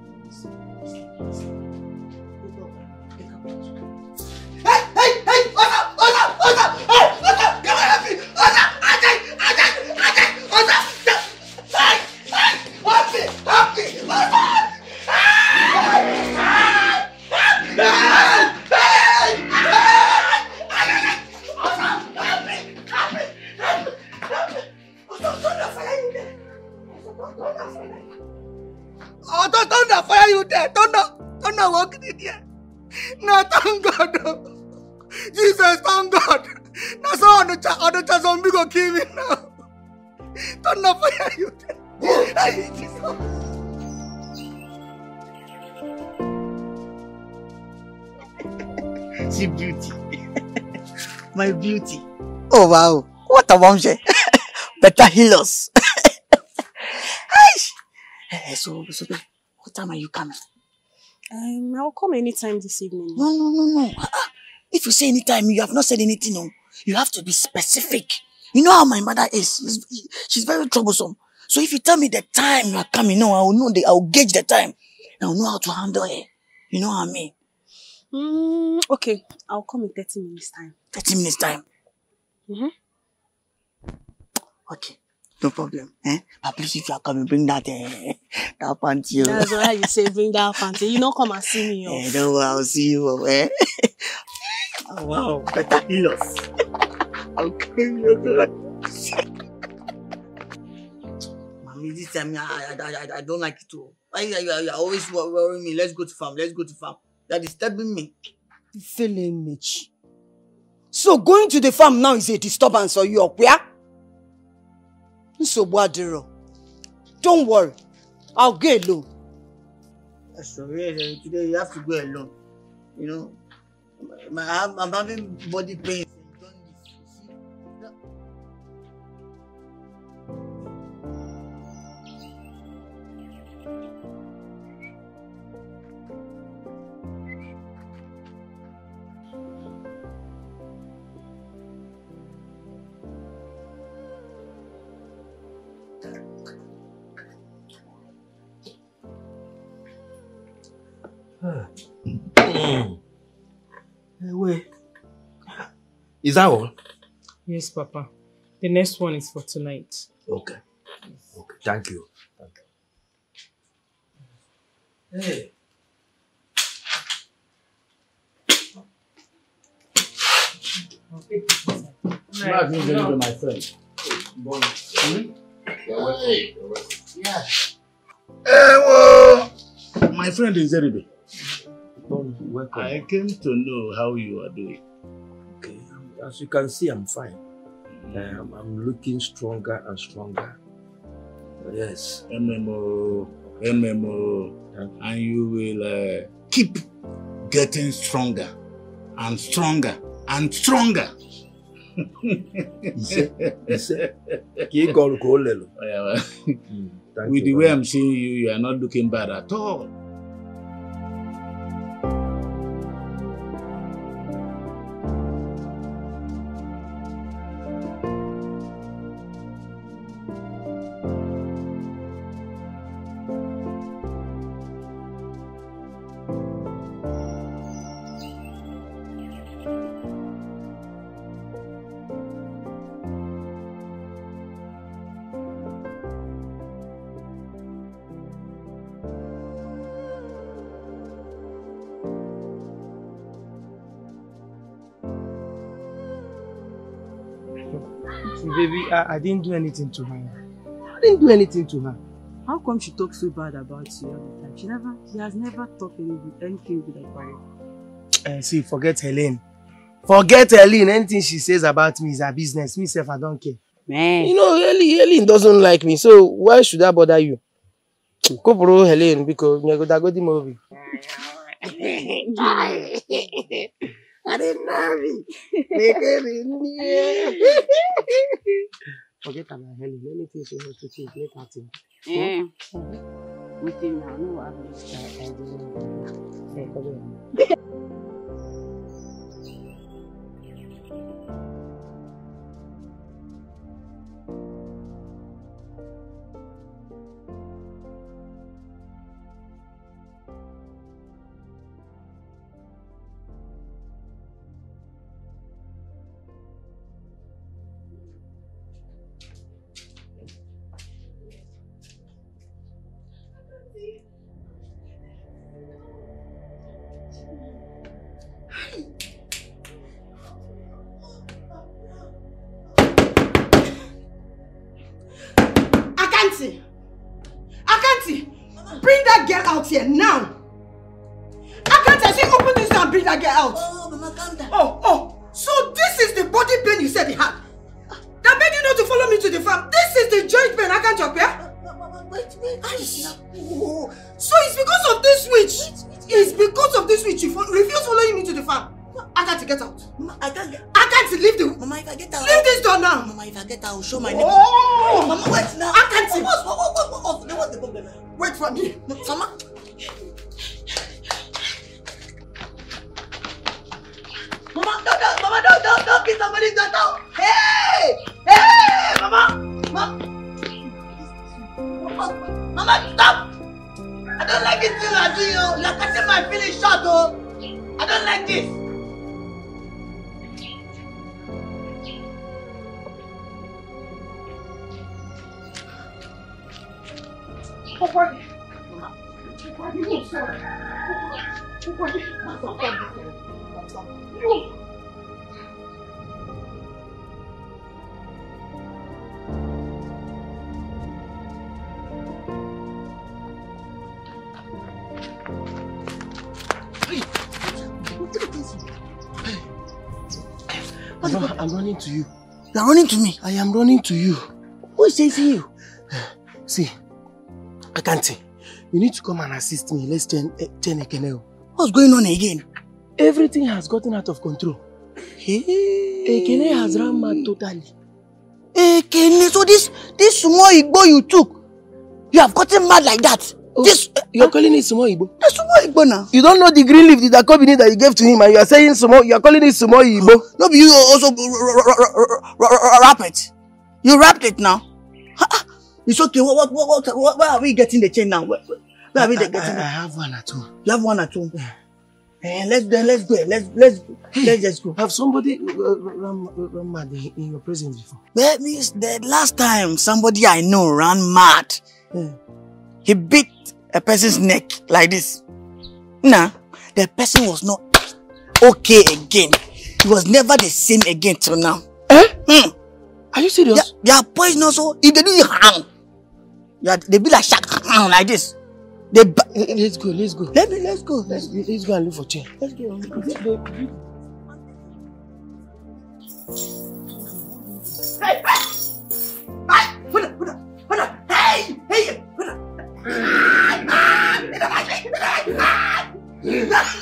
Oh wow. What a bombshell. Better heal us. Eh, so, so, what time are you coming? Um, I'll come anytime this evening. No, no, no, no. Ah, ah. If you say anytime, you have not said anything. No, you have to be specific. You know how my mother is. She's- very troublesome. So if you tell me the time you are coming, no, I will know the, I will gauge the time. I will know how to handle it. You know what I mean? Mm, okay, I'll come in 30 minutes time. 30 minutes time. Mm-hmm. Okay. No problem. Eh? But please, if you are coming, bring that, eh, that panty. oh. That's why you say bring that fancy. You don't come and see me. Oh. Eh, don't worry, I'll see you. oh, Eh? oh, wow. Better healers. I'll kill you. Mommy, this time I, I, I, I don't like it too. Why you, you, you are always worrying me? Let's go to farm. Let's go to farm. You're disturbing me. Feeling Mitch. So going to the farm now is a disturbance for you, where? So Adiro. Don't worry. I'll go alone. Eh, today you have to go alone. You know, I'm, I'm having body pain. Hmm. Eh, wait. Is that all? Yes, Papa. The next one is for tonight. Okay. Okay. Thank you. Thank you. Hey. Smart means deliver, my friend. Hey. Yeah. Hello. My friend is Zeribe. Welcome. I came to know how you are doing. Okay. As you can see, I'm fine. Um, I'm looking stronger and stronger. Yes. MMO, MMO, and you will uh, keep getting stronger and stronger and stronger. Ise ise ka ị gọrụ ka o lelu Yeah, well, Thank With you the very way I'm seeing you, you are not looking bad at all. I, I didn't do anything to her. I didn't do anything to her. How come she talks so bad about you all the time? She never, she has never talked any, anything good about you. Uh, see, forget Helen. Forget Helen. Anything she says about me is her business. Me, self, I don't care. Man. You know, Helen, Helen doesn't like me, so why should I bother you? Kopro Helen, because me go da go the movie. I didn't love it. Make it Forget about Helen. Anything she wants to think, let her think. Eh. With him now, no Akanti! Akanti! Bring that girl out here now! Akanti, I say open this door and bring that girl out! Oh, oh Mama, calm down. Oh, oh! So this is the body pain you said he had? That made you not to follow me to the farm? This is the joint pain, Akanti Opia? Wait, wait. Aish. Oh, so it's because of this witch? It's because of this witch you refuse following me to the farm? Akanti, get out! I can't get. Akanti, leave the... Mama, if I get out. Leave this door now! Mama, if I get out, I'll show my neighbor. Oh! Mama, wait now. Akanti! What, what, what, what, what, what, what's the problem? Wait for me! Mama. Mama, don't, don't, Mama, don't, don't, don't kiss somebody's daughter. Hey! Hey! Mama! Mama! Mama, Mama, stop! I don't like this thing I do, you. You're cutting my feelings short, oh. I don't like this. I'm, running to you. You're running to me. I am running to you. Who is chasing you? See, Akanti, you need to come and assist me. Let's turn, eh, turn Ekeneo. What's going on again? Everything has gotten out of control. Ekene has run mad totally. Ekene, so this this small Igbo you took, you have gotten mad like that. this You're calling it Sumo Igbo? That's small Igbo now. You don't know the green leaf, the Dakobini that you gave to him, and you are saying Sumo, you are calling it Sumo Igbo. No, but you also wrap it. You wrapped it now. It's okay. What, what, what, what, where are we getting the chain now? Where, where are we I, getting I, I have one at home. You have one at home. Eh, let's then let's go. Let's let's let's just go. Have somebody uh, run, run mad in, your presence before? That means the last time somebody I know ran mad, he beat a person's neck like this. Nah, the person was not okay again. He was never the same again till now. Eh? Hmm. Are you serious? They, they are poisonous. So if they do you harm, yeah, they be like shark like this. They. ba- Let's go, let's go. Let me let's go. Let's, let's go and look for chain. Let's go. Hey, hey, hey, hold on, hold on, hold on. Hey, hey. Hold on.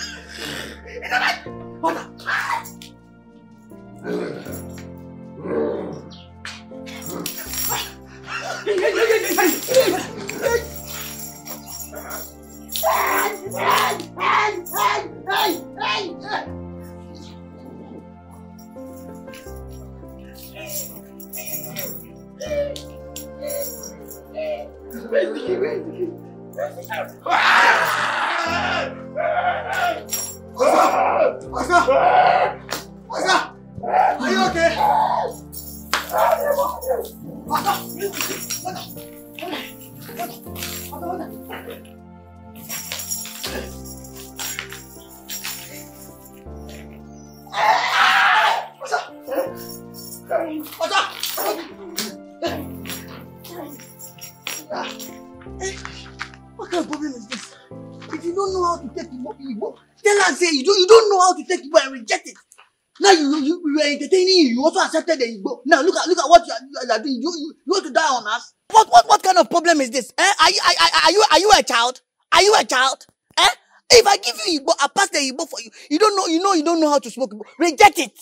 Accepted the Igbo. Now look at look at what you are, you are doing. You, you you want to die on us? What what what kind of problem is this? Eh? Are you are, are- are you are you a child? Are you a child? Eh? If I give you Igbo, I pass the Igbo for you. You don't know you know you don't know how to smoke Igbo. Reject it.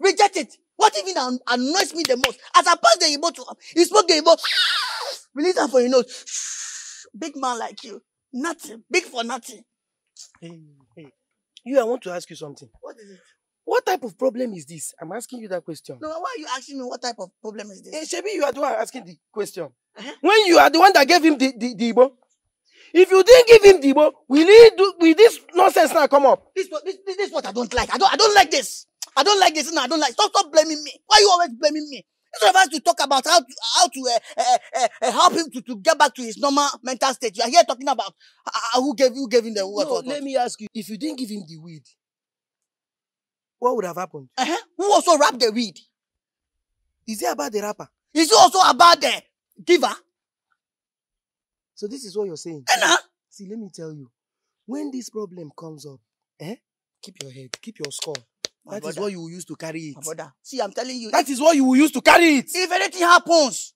Reject it. What even annoys me the most? As I pass the Igbo to him, you smoke the Igbo. Release that for your nose. Big man like you. Nothing. Big for nothing. Hey, hey. You, I want to ask you something. What is it? What type of problem is this? I'm asking you that question. No, why are you asking me what type of problem is this? Hey, Shebi, you are the one asking the question. When you are the one that gave him the, the, the Igbo, if you didn't give him the Igbo, will he do, will this nonsense now come up? This, this, this, this is what I don't like. I don't, I don't like this. I don't like this. No, I don't like. Stop, stop blaming me. Why you always blaming me? Instead of us to talk about how to, how to uh, uh, uh, uh, help him to, to get back to his normal mental state, you are here talking about uh, uh, who gave who gave him the what, No, what, what. let me ask you, if you didn't give him the weed, what would have happened? Uh-huh. Who also wrapped the weed? Is it about the rapper? Is it also about the giver? So this is what you're saying. Uh-huh. See, let me tell you, when this problem comes up, eh, keep your head, keep your score. My That is brother. what you will use to carry it. My brother, see, I'm telling you. That is what you will use to carry it. If anything happens,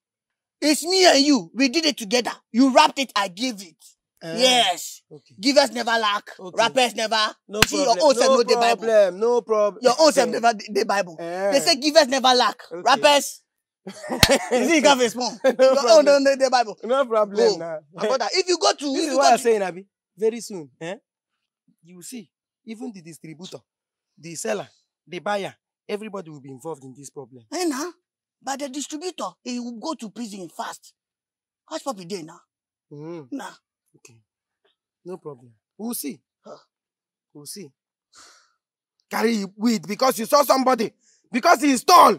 it's me and you. We did it together. You wrapped it, I give it. Eh, yes. Okay. Givers never lack. Rappers never. No see, problem. your own self no know the Bible. No problem. Your own self never the Bible. They say givers never lack. Okay. Rappers. you see, you can't respond. No Your own problem. don't know the Bible. No problem. Go. now. My brother, if you go to, This is what I'm to, saying, Abi. Very soon, eh? You will see, even the distributor, the seller, the buyer, everybody will be involved in this problem. Eh, nah. But the distributor, he will go to prison fast. How's Poppy day now? Mm, Nah. Okay. No problem. We'll see. We'll see. Carry weed because you saw somebody. Because he's tall.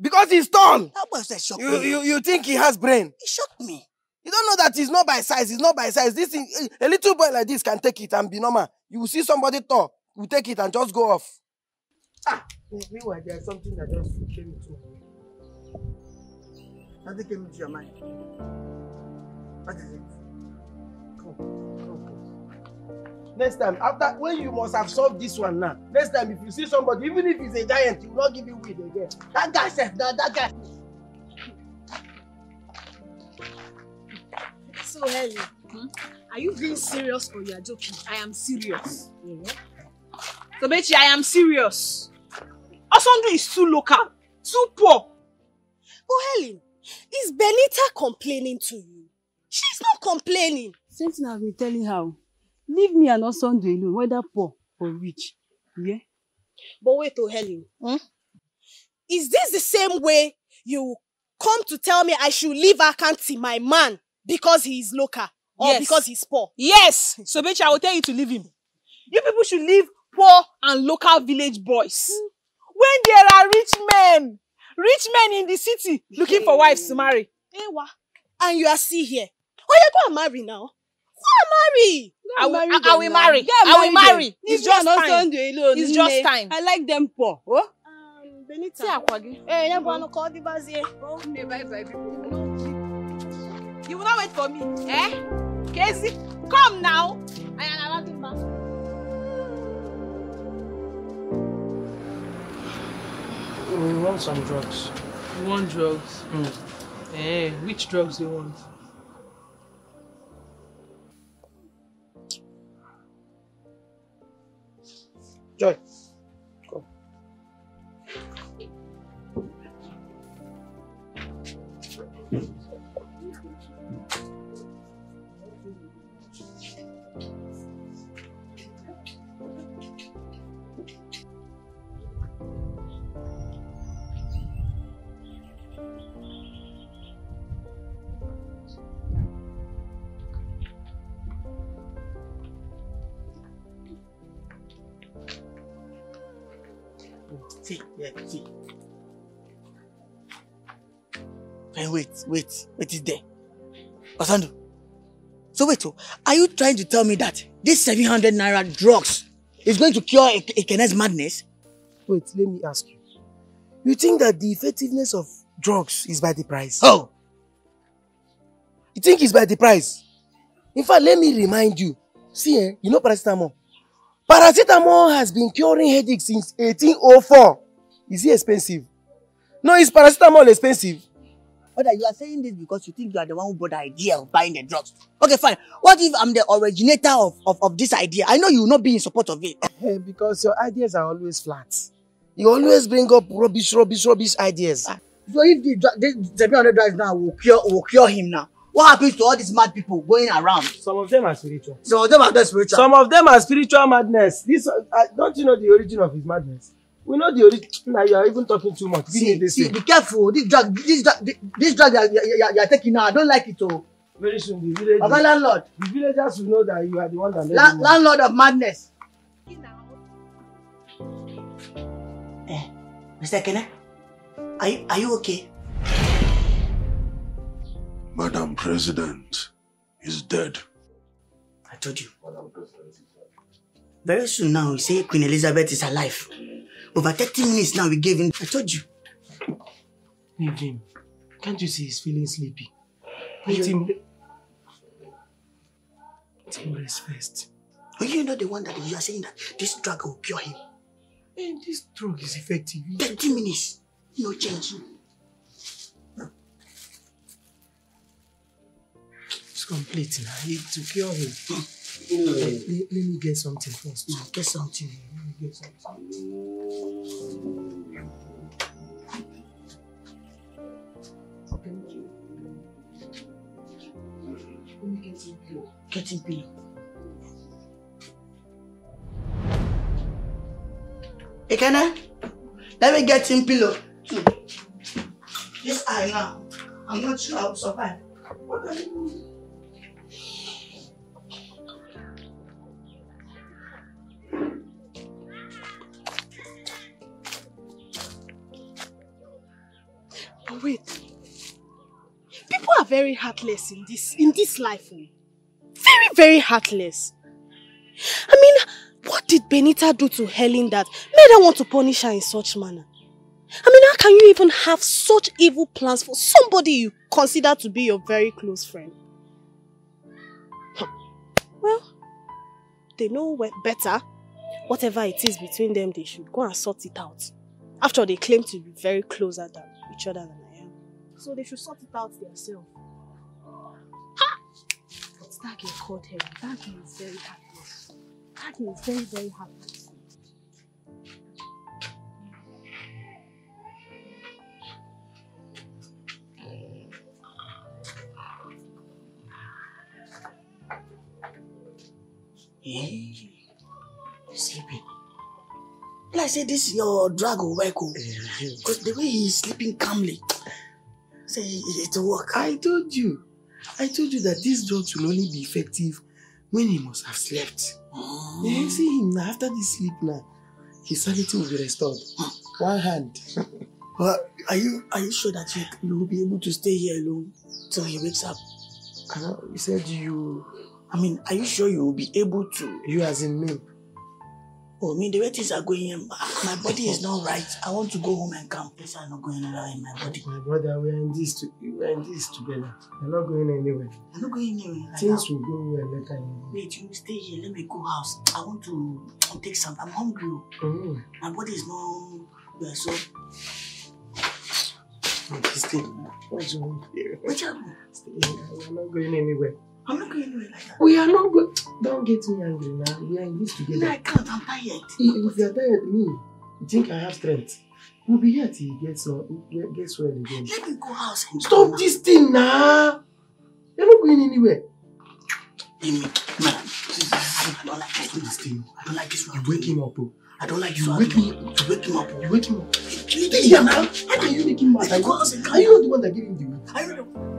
Because he's tall. That was a shock. You, you, you think he has brain. He shocked me. You don't know that he's not by size. He's not by size. This thing, a little boy like this can take it and be normal. You will see somebody tall, will take it and just go off. Ah, meanwhile, there's something that just came into my mind. Nothing came into your mind. What is it? Next time, after when you must have solved this one now. Next time, if you see somebody, even if he's a giant, he will not give you weed again. That guy said, that, that guy. So, Helen, hmm, are you being serious or you are joking? I am serious. So, Betty, I am serious. Osondu is too local, too poor. But Helen, is Benita complaining to you? She's not complaining. Same thing I've been telling her. Leave me and Osondu alone, whether poor or rich. Yeah? But wait, oh Helen. Is this the same way you come to tell me I should leave Akanti, my man, because he is local or Yes. because he's poor? Yes. So, Bechi, I will tell you to leave him. You people should leave poor and local village boys. When there are rich men, rich men in the city looking for wives to marry. Ewa. And you are still here. Oh, you go and marry now. Go and marry. I will, marry I, I them will now. marry. Go and I will marry them. marry. Leave It's just and time. It's just time. I like them poor. Oh? Um, Benita. See akwa gị. Eh, yeah, but no call the bazie. Okay, bye bye, people. You will not wait for me, eh? Casey, come now. I am about back. We want some drugs. You want drugs? Eh, which drugs do you want? Joy, wait, wait, is there. Osondu. So wait, oh, are you trying to tell me that this 700 naira drugs is going to cure a, a madness? Wait, let me ask you. You think that the effectiveness of drugs is by the price? Oh, You think it's by the price? In fact, let me remind you. See, eh, you know paracetamol? Paracetamol has been curing headache since 1804. Is it expensive? No, is paracetamol expensive? Brother, you are saying this because you think you are the one who brought the idea of buying the drugs. Okay, fine. What if I'm the originator of, of, of this idea? I know you will not be in support of it. Eh, because your ideas are always flat. You always bring up rubbish, rubbish, rubbish ideas. So if the, the, the 700 drugs now will cure, will cure him now, what happens to all these mad people going around? Some of them are spiritual. Some of them are not spiritual. Some of them are spiritual madness. This, uh, don't you know the origin of his madness? We know the origin. Now you are even talking too much. Give me See, this see, thing. be careful. This drug, this drug, this drug you are, you are, you are taking now, I don't like it. Oh, Very soon the village. Baba landlord, The villagers will know that you are the one that la- the money. landlord of madness. Eh, Mr. Kene, are you, are you okay? Madam President is dead. I told you. Very soon now, we say Queen Elizabeth is alive. Over 30 minutes now, we gave him. I told you. Leave him. Can't you see he's feeling sleepy? Let him. Let him rest first. Are you not the one that you are saying that this drug will cure him? And this drug is effective. 30 minutes, no change. It's complete now. He- To cure him. Hmm. let, let- let me get something first. Get something. Get something. Me pillow. Get him pillow. Ekene, let me get him pillow. This eye now, I'm not sure I'll survive. What are you doing? Wait. People are very heartless in this in this life. oh. Very, very heartless. I mean, what did Benita do to Helen that made her want to punish her in such manner? I mean, how can you even have such evil plans for somebody you consider to be your very close friend? Huh. Well, they know better. Whatever it is between them, they should go and sort it out. After they claim to be very closer than each other than. So they should sort it out themselves. Ha! But that girl called her. Is very heartless. That is very, very heartless. Eh, sleeping. Like say this your drug will work. oh. Because the way he's sleeping calmly, say it will work. I told you. I told you that these drugs will only be effective when he must have slept. Yeah, oh. see him now. After this sleep now, his sanity will be restored. One hand. But are you are you sure that you, you will be able to stay here alone till he wakes up? I know, you said you. I mean, are you sure you will be able to? You as in me. Oh, I mean, the way things are going, um, my body is not right. I want to go home and come. Things are not going anywhere in my body. My brother, we are in this. To, we are in this together. We're not going anywhere. I'm not going anywhere. Right Things now. will go well later. Wait, you stay here. Let me go house. I want to take some. I'm hungry. Mm. My body is not well, so. Thing. What's wrong here? What's up? Stay here. We're not going anywhere. I'm not going anywhere like that. We are not going. Don't get me angry now. We are in this together. No, I can't. I'm tired. If you are tired, me, you think I have strength? We'll be here till he gets, uh, gets well again. Let me go house and Stop this thing now. You're not going anywhere. Let me, man. I don't like this. this thing. I don't like this one. You wake him up. Oh. I don't like You this wake me up. You wake him up. You wake him up. Stay Stay here now. How can you make him mad? Go Are you not the one that gave him the weed?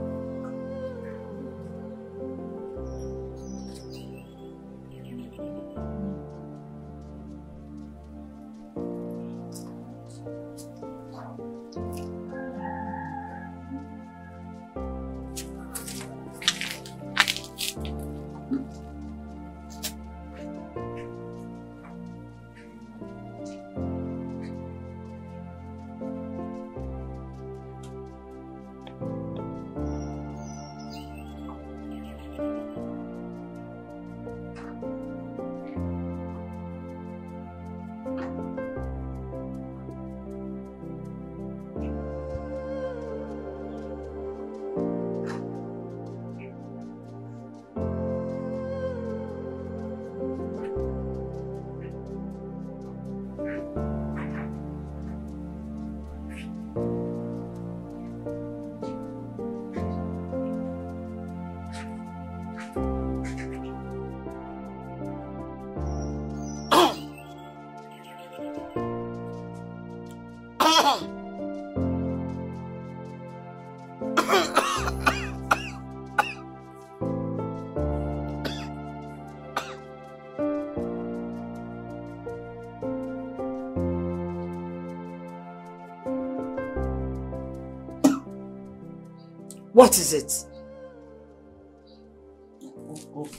What is it?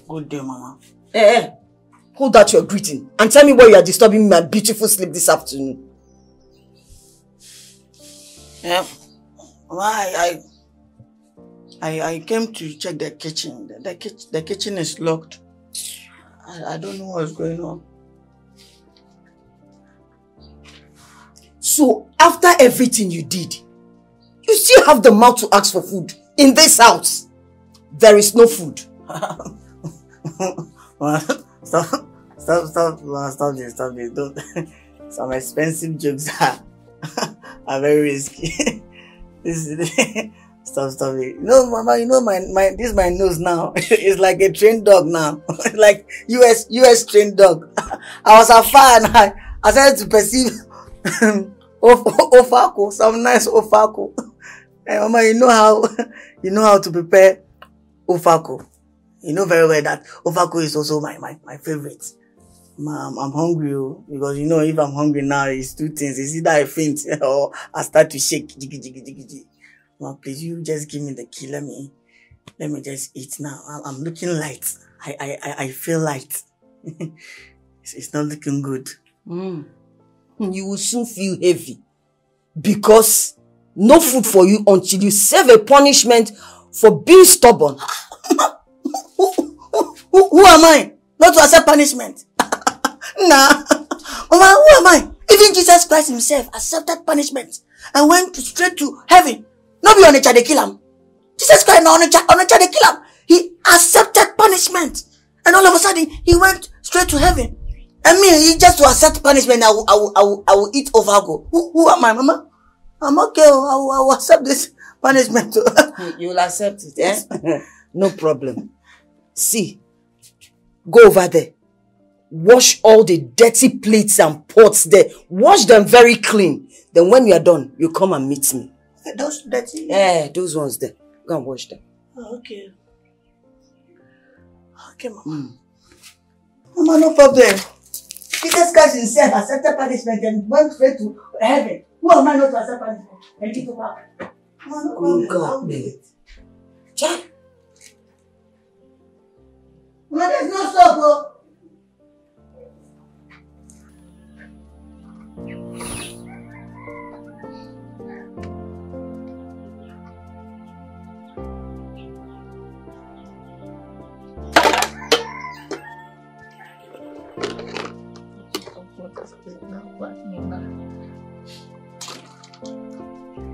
Good day, Mama. Eh, eh. Hold out your greeting and tell me why you are disturbing my beautiful sleep this afternoon. Yeah. I, I, I, I came to check the kitchen. The, the, kitchen. the kitchen is locked. I, I don't know what's going on. So, after everything you did, you still have the mouth to ask for food in this house. There is no food. Stop, stop, stop, stop this, stop this. Don't, some expensive jokes are, are very risky. this is, stop, stop it. You know, Mama, you know my, my, this my nose now. it's like a trained dog now. like US, US trained dog. I was afar and I, I started to perceive of, ofako, some nice ofako. Hey, Mama, you know how, you know how to prepare ofako. You know very well that ofako is also my, my, my favorite. Mom, I'm, I'm hungry oh, because you know if I'm hungry now, it's two things. It's either I faint or I start to shake. Jiggy, jiggy, jiggy, jiggy. Ma, please, you just give me the key. Let me, let me just eat now. I'm, I'm looking light. I, I, I, I feel light. it's, it's not looking good. Mm. You will soon feel heavy because no food for you until you serve a punishment for being stubborn. Who, who am I not to accept punishment? nah. Mama, who am I? Even Jesus Christ himself accepted punishment and went straight to heaven. Not be on a they kill him. Jesus Christ not on a on a they kill him. He accepted punishment. And all of a sudden, he went straight to heaven. I mean, he just to accept punishment, I will, I will, I will, I will eat overgo. Who, who am I, mama? I'm okay. I will, I will accept this punishment. you will accept it, eh? no problem. See, go over there. Wash all the dirty plates and pots there. Wash them very clean. Then when you are done, you come and meet me. Those dirty? Yeah, those ones there. Go and wash them. Oh, okay. Okay, mama. Mm. Mama, no problem. Jesus Christ himself accepted punishment and went straight to heaven. Who am I not to accept punishment? And keep it back. Mama, no problem. God. Check. Mama, there's no soap, oh. うん。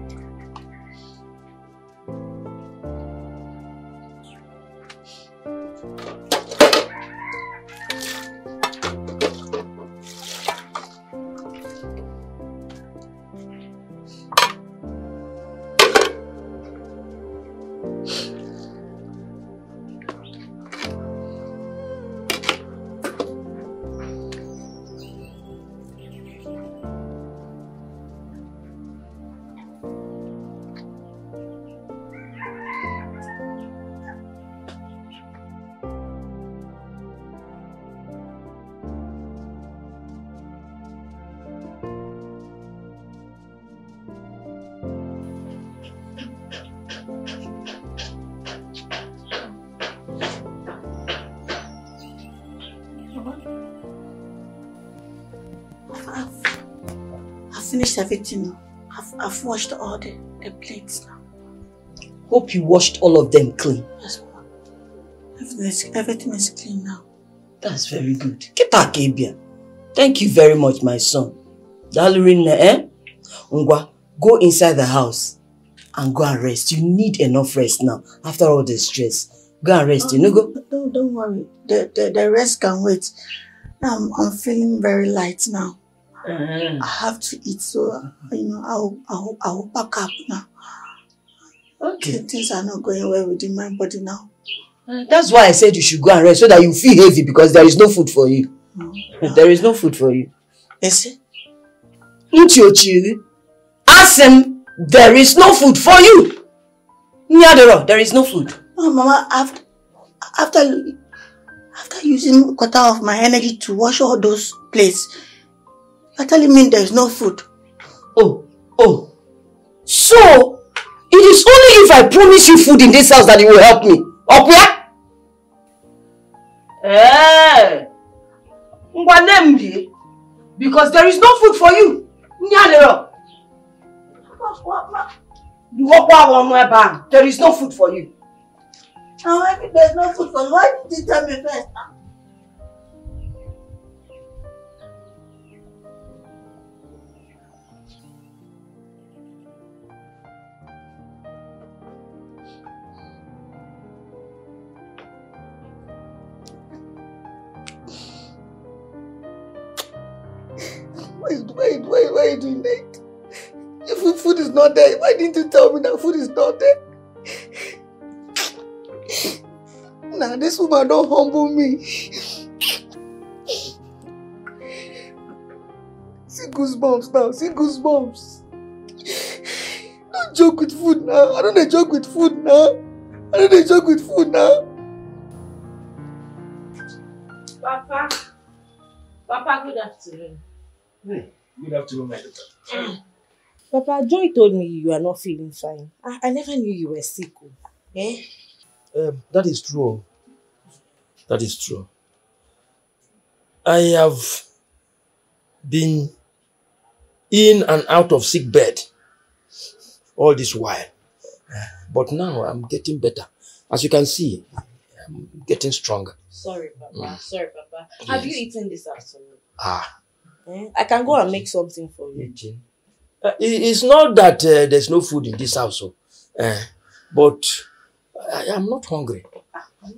Everything now. I've, I've washed all the, the plates now. Hope you washed all of them clean. Yes. Everything is, everything is clean now. That's very good. Kita Kebia. Thank you very much, my son. Dalurin, eh? Ngwa, go inside the house and go and rest. You need enough rest now after all the stress. Go and rest, oh, you know go? No, don't worry. The, the, the rest can wait. I'm, I'm feeling very light now. Uh-huh. I have to eat, so you know I'll I'll I'll pack up now. Okay. Things are not going well within my body now. That's why I said you should go and rest so that you feel heavy because there is no food for you. No. There is no food for you. Is it? Uchi ochiri. asked him, there is no food for you. Nyadero, there is no food. Oh, Mama, after, after, after using quarter of my energy to wash all those plates, you're telling me there's no food. Oh, oh. So, it is only if I promise you food in this house that you will help me. Opia? Eh. Ngwanemdi. Because there is no food for you. Nyadero. You walk one more bang. There is no food for you. Now, if there's no food for you, why did you tell me first? Why, why, why, why are you doing that? If food is not there, why didn't you tell me that food is not there? Nah, this woman don't humble me. See goosebumps now, see goosebumps. Don't joke with food now. I don't joke with food now. I don't joke with food now. Papa. Papa, good afternoon. Hey, good afternoon, my daughter. Papa, Joy told me you are not feeling fine. I, I never knew you were sick. oh. Eh? Um, that is true. That is true. I have been in and out of sick bed all this while. But now I'm getting better. As you can see, I'm getting stronger. Sorry, Papa. Mm. Sorry, Papa. Have you eaten this afternoon? Ah, Eh? I can go and make something for you. Uh, it- it's not that uh, there's no food in this house. Uh, but I am not hungry.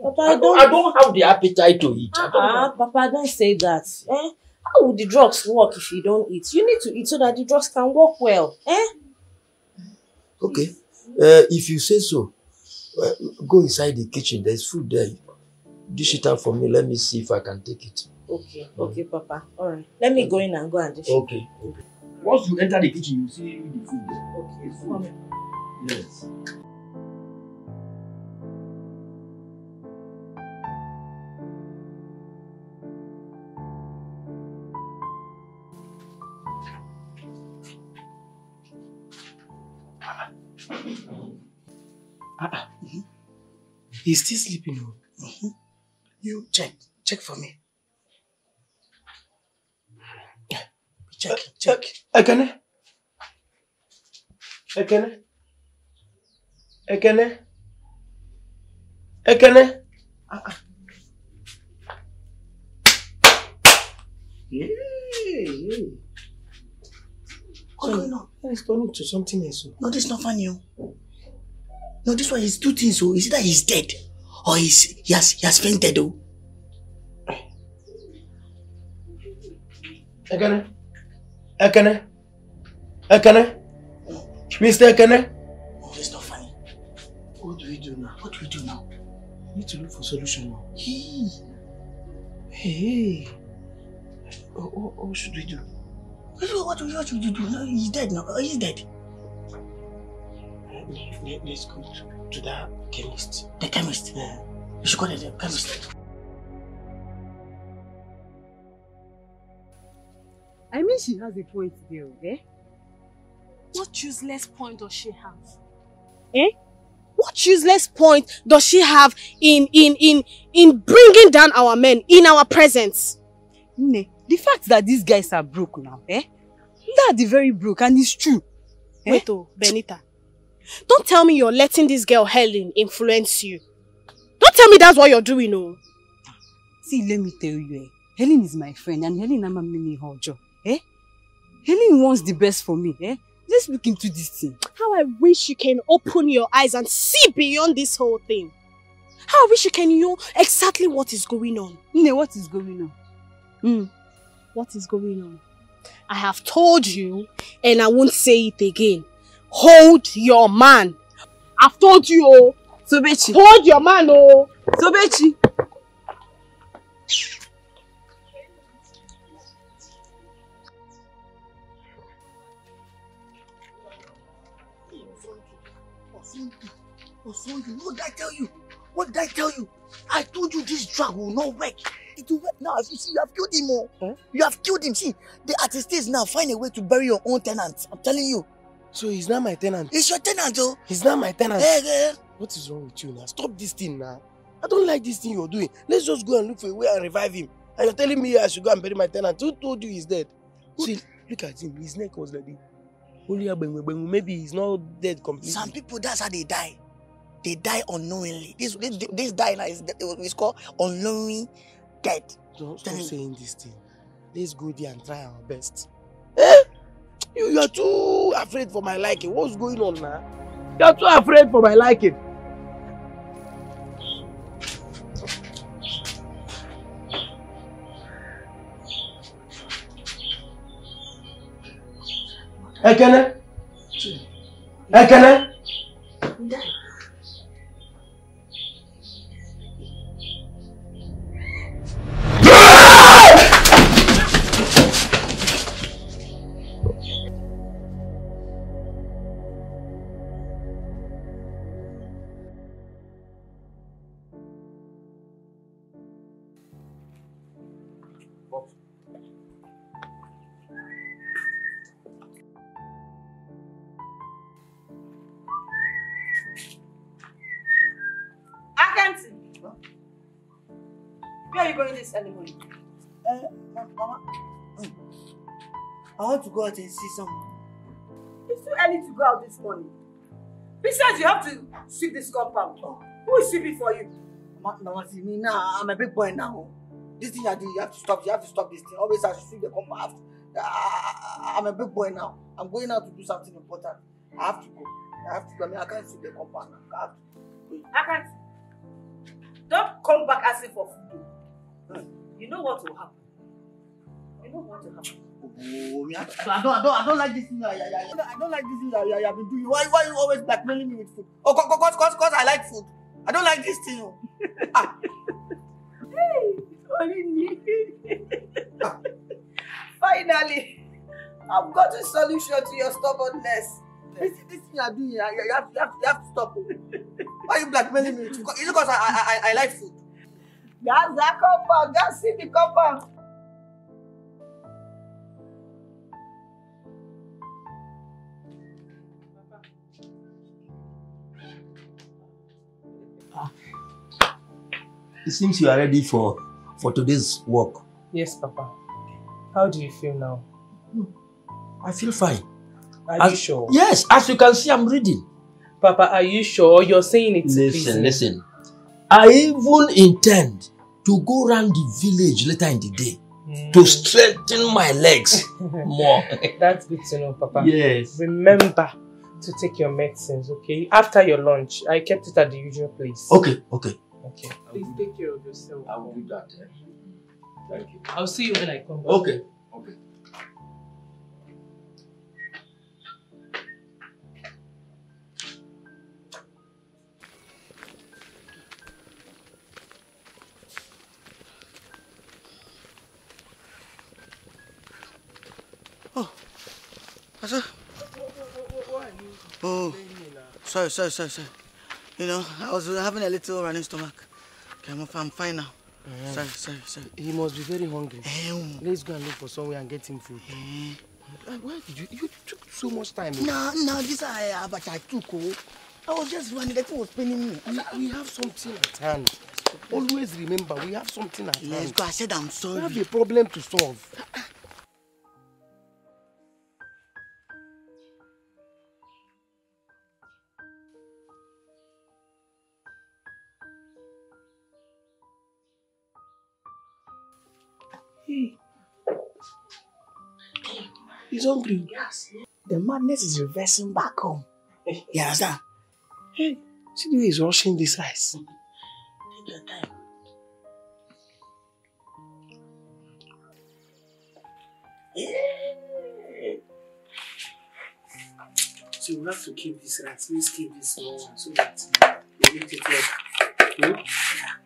Papa, I don't, I don't have the appetite to eat. I don't Ah, Papa, don't say that. Eh? How would the drugs work if you don't eat? You need to eat so that the drugs can work well. Eh? Okay. Uh, if you say so, uh, go inside the kitchen. There's food there. Dish it out for me. Let me see if I can take it. Okay, okay, Papa. All right. Let me go in and go and dish. Okay. okay. Once you enter the kitchen, you see the food there. Okay, It's food. Yes. Ah, ah. He's still sleeping. Oh. You check, check for me. Check, check. Ekene. Ekene. Ekene. Ekene. Ah, ah. Hey, hey. What's going on? He's turning to something else. oh. No, this is not funny. oh. No, this one is two things. So is it that he's dead or he's, he has he has fainted? Oh, Ekene. Ekene? Ekene? Mr. Ekene? no, this is not funny. What do we do now? What do we do now? We need to look for solution now. Hey, Hey. What, what, what should we do? what, what, what should you do? No, he's dead now. Oh, he's dead. Let- Let's go to, to that chemist. The chemist. Yeah. You should call it the chemist. I mean, she has a point there, eh? What useless point does she have? Eh? What useless point does she have in in in in bringing down our men in our presence? Ne, the fact that these guys are broke now, eh? That the very broke, and it's true. Eh? Wait, oh, Benita. Don't tell me you're letting this girl Helen influence you. Don't tell me that's what you're doing, oh. See, let me tell you, eh? Helen is my friend, and Helen ama me hojo, eh? Helen wants the best for me, eh? Let's look into this thing. How I wish you can open your eyes and see beyond this whole thing. How I wish you can know exactly what is going on. Ne, what is going on? Hmm. What is going on? I have told you, and I won't say it again. Hold your man. I've told you, oh. Sobechi. Hold your man, oh. Sobechi. Osoyu, what did I tell you? What did I tell you? I told you this drug will not work. It will work now. You see, you have killed him. Oh. You have killed him. See, the artist is now find a way to bury your own tenant. I'm telling you. So he's not my tenant. It's your tenant, oh. He's not my tenant. Yeah, yeah. What is wrong with you now? Stop this thing now. I don't like this thing you're doing. Let's just go and look for a way and revive him. And you're telling me I should go and bury my tenant. Who told you he's dead? See, look at him. His neck was like this. Maybe he's not dead completely. Some people, that's how they die. They die unknowingly. This this, this now is it's called unknowing death. Don't stop saying this thing. Let's go there and try our best. Eh? You, you are too afraid for my liking. What's going on now? You are too afraid for my liking. Ekene? Ekene? Akanti! Out and see someone. It's too early to go out this morning. Besides, you have to sweep this compound. Who is sweeping for you? Mama, see me now. I'm a big boy now. This thing I do, you have to stop. You have to stop this thing. Always I should sweep the compound. I I, I, I'm a big boy now. I'm going out to do something important. I have to go. I have to go. I mean, I can't sweep the compound. I have to. Akanti, don't come back asking for food. Hmm. You know what will happen. You know what will happen. Oh, me, I, I don't, I don't, I don't like this thing. I, I, I, I don't like this thing that you have been doing. Why, why you always blackmailing me with food? Oh, cause, cause, cause, cause I like food. I don't like this thing. oh. Ah. Hey, only me. Ah. Finally, I've got a solution to your stubbornness. This, this thing you're doing, you, you, have, you, have, you have to stop. oh. Why you blackmailing me? Is it because I, I, I, I like food? That's the compound. That's in the compound. It seems you are ready for, for today's work. Yes, Papa. How do you feel now? I feel fine. Are As- you sure? Yes, as you can see, I'm reading. Papa, are you sure? You're saying it Listen, me. listen. I even intend to go around the village later in the day hmm. to strengthen my legs more. That's good to know, Papa. Yes. Remember to take your medicines, okay? After your lunch, I kept it at the usual place. Okay, okay. Okay. Please take care of yourself. I will do that. eh? Thank you. I'll see you when I come back. Okay. Okay. Asa? Oh, sorry, sorry, sorry, sorry. You know, I was having a little running stomach. Okay, I'm, I'm fine now. Uh-huh. Sorry, sorry, sorry. He must be very hungry. Eh, Let's go and look for somewhere and get him food. Uh, Why did you? You took so much time. No, no, this I have, but I took. Oh. I was just running. That was paining me. We, we have something at hand. Always remember, we have something at Let's hand. go. I said I'm We sorry. have a problem to solve. He's hungry. Yes. The madness is reversing back home. You understand? Hey, see the way he's rushing this ice. Take your time. So we have to keep this right. Let's keep this small one so that we make it work. Hmm?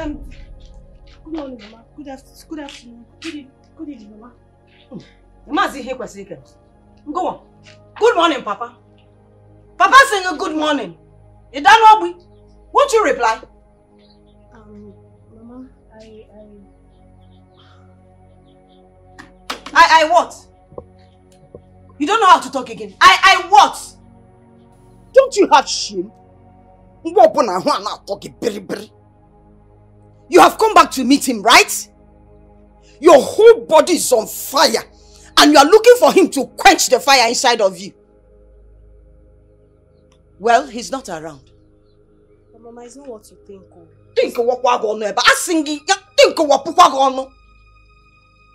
Good morning, Mama. Good, after good afternoon. Good, e good evening, Mama. Maazị ihe kwesịrị ike. Go on. Good morning, Papa. Papa saying good morning. You done Ogbi? Won't you reply? Um, Mama, I, I, I, I what? You don't know how to talk again. I, I what? Don't you have shame? Mgbe ọbụla ahụ a na-atọ gị biribiri. You have come back to meet him, right? Your whole body is on fire and you are looking for him to quench the fire inside of you. Well, he's not around. but Mama, it's not what you think. Oh. Think gị ọnụ ebe a sị gị ya think gị ọnụ.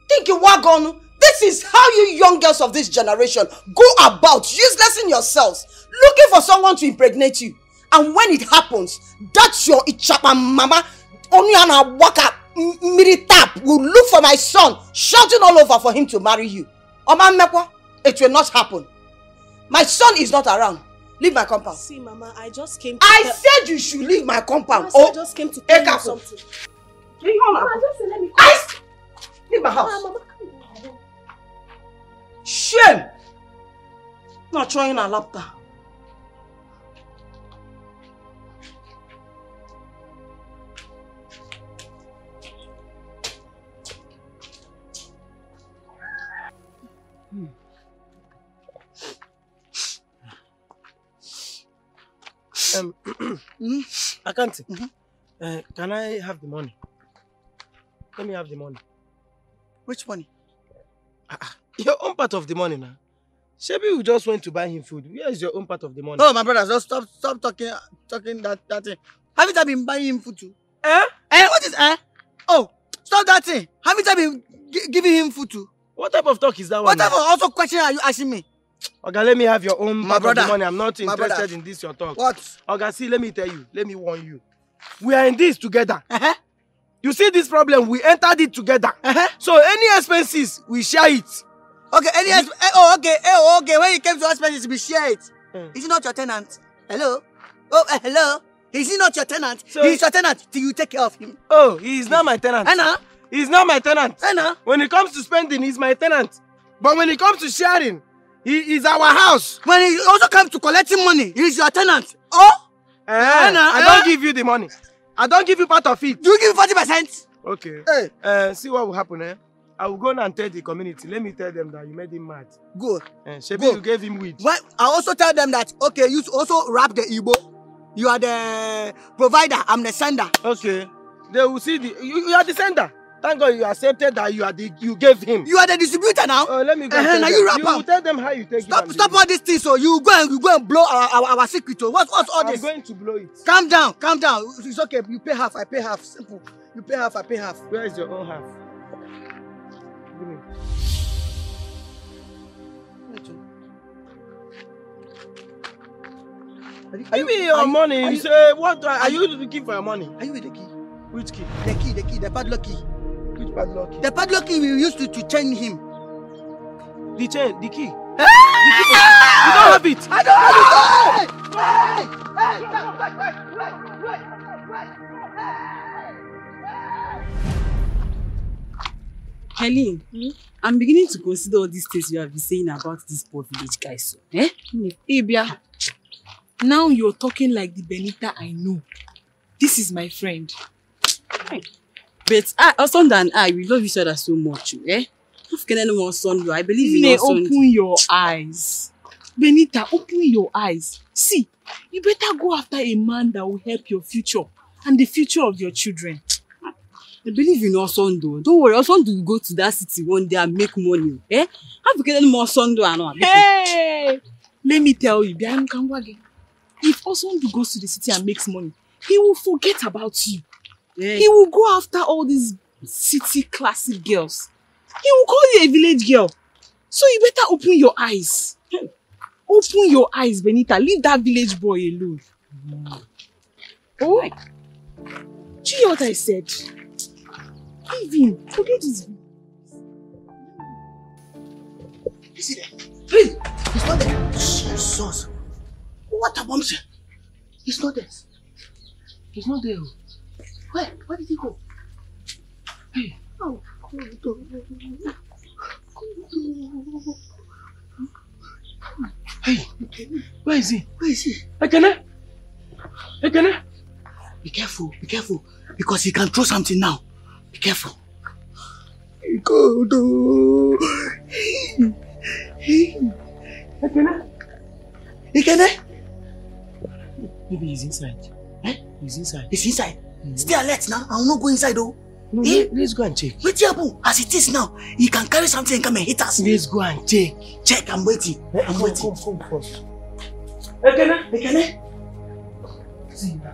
Think wa gị ọnụ. This is how you young girls of this generation go about uselessing yourselves, looking for someone to impregnate you. And when it happens, that's your ichapa mama only an waka mmiri tap will look for my son shouting all over for him to marry you. Oma mmekwa, it will not happen. My son is not around. Leave my compound. See, Mama, I just came to I said you should leave my compound. Mama, I oh, just came to tell you something. Leave Mama, just let me I leave my house. Ah, Mama, Mama, Shame! Not trying a laptop. Um, Akanti, uh, can I have the money? Let me have the money. Which money? Your own part of the money now. Shebi you just went to buy him food. Where is your own part of the money? Oh, my brother, just stop, stop talking, talking that, that thing. Haven't I been buying him food too? Eh? Eh, what is eh? Oh, stop that thing. Haven't I been gi- giving him food too? What type of talk is that one? What type of also question are you asking me? Oga, let me have your own My part brother, of the money. I'm not interested brother. in this your talk. What? Oga, see, let me tell you. Let me warn you. We are in this together. You see this problem? We entered it together. So any expenses, we share it. Okay, any eh, oh okay, eh, oh, okay. When it came to expenses, we share it. Is he not your tenant? Hello? Oh, eh, hello? Is he not your tenant? So, He's your tenant till you take care of him. Oh, he is not my tenant. Anna? He's not my tenant. Anna? When it comes to spending, he's my tenant. But when it comes to sharing, he is our house. When he also comes to collecting money, he's your tenant. Oh? Eh, Anna, I eh? don't give you the money. I don't give you part of it. Do you give me 40%? Okay. Hey. Uh, see what will happen, eh? I will go now and tell the community. Let me tell them that you made him mad. Good. Eh, Shebi, Go. you gave him weed. Well, I also tell them that, okay, you also rap the Igbo. You are the provider, I'm the sender. Okay. They will see the. You, you are the sender. Thank God you accepted that you are the. You gave him. You are the distributor now. Oh, let me go. Uh-huh, tell now you rap You tell them how you take Stop, it. and stop all these things. So you go and you go and blow our our, our secret. Oh, what's what's all I'm this? going to blow it. Calm down, calm down. It's okay. You pay half. I pay half. Simple. You pay half. I pay half. Where is your own half? Give me. Give me your money. You say what? Are, are you looking for your money? Are you with the key? Which key? The key, the key, the padlock key. Which padlock key? The padlock key we used to, to chain him. The chain, the key. The key. You don't have it. I don't have it. Helen, I'm beginning to consider all these things you have been saying about this poor village guy. So, eh? Ibia, now you're talking like the Benita I know. This is my friend. But I, Osondo and I, we love each other so much. Eh? How can anyone Osondo? I believe in Nne, Osondo. open your eyes. Benita, open your eyes. See, you better go after a man that will help your future and the future of your children. I believe in Osondo. Don't worry, Osondo will go to that city one day and make money. Eh? How can anyone Osondo and all? Hey! Let me tell you, Bianu Kangwage, if Osondo goes to the city and makes money, he will forget about you. He will go after all these city classic girls. He will call you a village girl. So you better open your eyes. Open your eyes, Benita. Leave that village boy alone. Oh, do you hear what I said? Leave him. Forget his. Is he there? Please, he's not there. Jesus. What a bombshell. He's not there. He's not there. Where? Where did he go? Hey. Oh, Hey, where is he? Where is he? Ekene? Ekene? Be careful, be careful. Because he can throw something now. Be careful. God, oh. Ekene? Ekene? Maybe he's inside. Eh? He's inside. He's inside. Stay alert now. I will not go inside though. No, Eh? let, us go and check. Wait happen. As it is now, he can carry something and come and hit us. Let's go and check. Check, I'm waiting. I'm come, waiting. Come, come first. Ekene? Ekene? See now.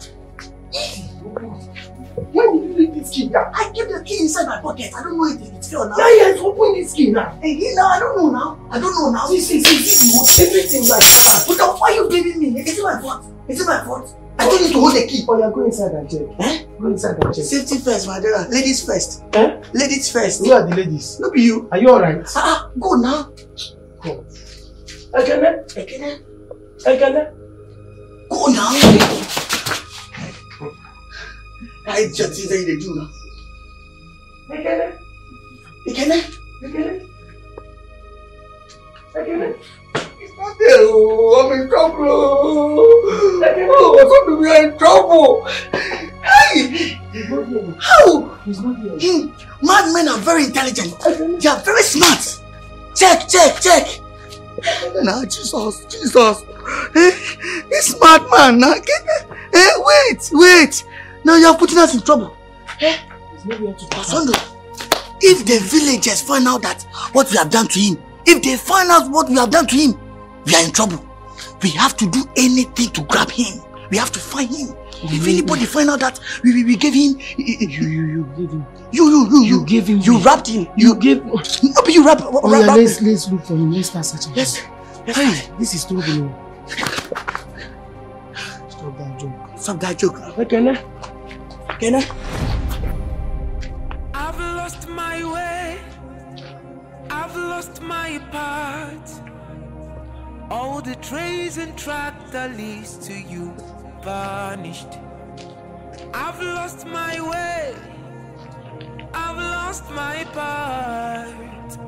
Where did you leave this key now? I keep the key inside my pocket. I don't know if it's fair now. Yeah, yes, open this key now. Hey, hey, now I don't know now. I don't know now. See, see, see, see. Everything like that. But why are you blaming me? Is it my fault? Is it my fault? I told you to hold the key. Oh, yeah, go inside and check. Eh? Go inside and check. Safety first, my dear. Ladies first. Eh? Ladies first. Who are the ladies? No be you. Are you alright? Ah, ah, go now. Go. Ekene? Ekene. Ekene? Go now. I just see that they do now. Ekene? Ekene. Ekene? Ekene? It's not there. Oh, I'm in trouble. Oh, to be in trouble. Hey! How? Hmm. Madmen are very intelligent. They are very smart. Check, check, check. Now, Jesus, Jesus. Eh, this smart man. Now, get, eh, wait, wait. Now you are putting us in trouble. Eh? He's not here to talk. Osondu, if the villagers find out that what we have done to him, if they find out what we have done to him, we are in trouble. We have to do anything to grab him. We have to find him. If anybody find out that we, we, we gave him, you, You, you, you give him. you, you, you, You gave him. you wrapped him. You gave. No, but you wrap, wrap, Oh, yeah, wrap let's, him. let's look for him. Let's start searching. Yes. yes. Hey, this is trouble. oh. Stop that joke. Stop that joke. Ekene? Ekene? I've All the trails and tracks that leads to you vanished. I've lost my way. I've lost my path.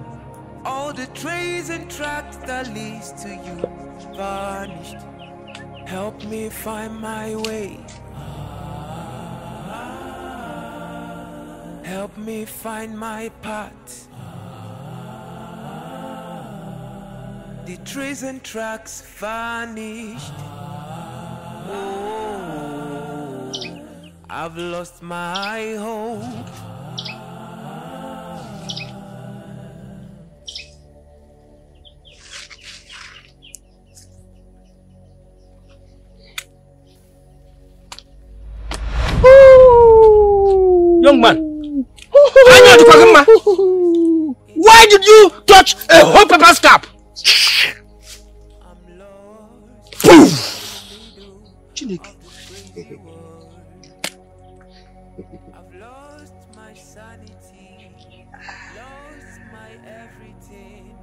All the trails and tracks that leads to you vanished. Help me find my way. Help me find my path. The trees and tracks vanished. Oh, I've lost my hope. Young man. Anya Adekwagama, Why did you touch a whole pepper scrap? Chineke. I've lost my sanity, lost my everything.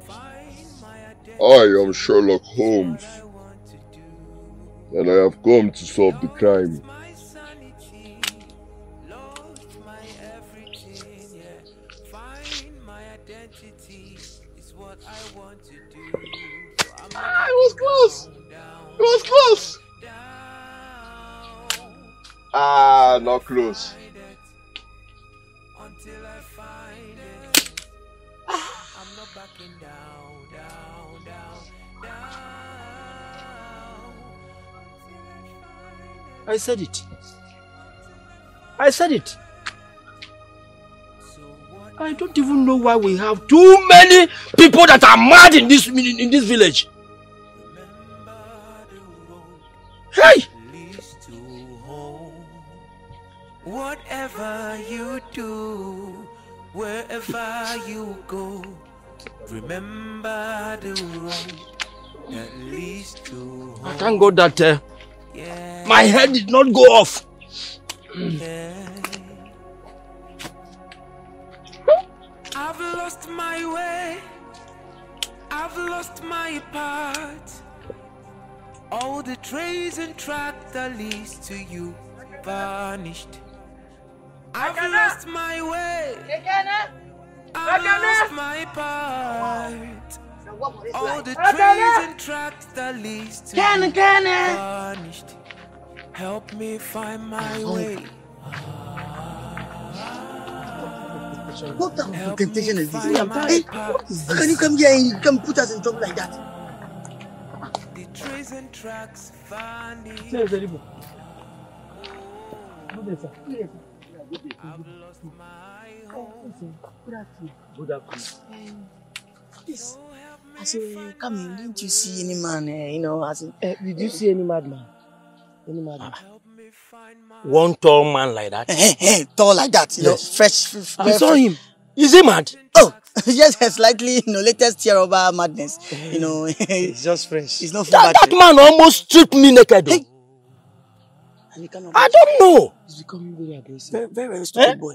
Find my identity. I am Sherlock Holmes, and I have come to solve the crime. Close. It was close. Ah, not close. until I find it. I'm not backing down, down, down, down. I said it. I said it. I don't even know why we have too many people that are mad in this in, in this village. Hey! Whatever you do, wherever you go, remember the road that leads to I home. thank God that uh, Yeah. my head did not go off. Yeah. I've lost my way. I've lost my path. All the trails and tracks that leads to you vanished. I've lost my way. I've lost my part. All the trees and tracks that leads to you vanished. Help me find my way. What type of temptation is this? Hey, path. what is this? How can you come here and you come put us in trouble like that? And tracks vanished. Say, Zeribo. I've lost my home. Good afternoon. Please, as you were coming, didn't you see any man, uh, you know, as in, Eh, did you see any madman? Any madman? One tall man like that. eh, eh, tall like that, you know, Yes. fresh. fresh You saw fresh- him. Is he mad? Oh, yes, yes, slightly, you know, latest year of our madness. You know, It's just fresh. it's not That, that man almost stripped me naked. Hey. And you cannot- I don't know. It's becoming very aggressive. Very, very, very stupid boy.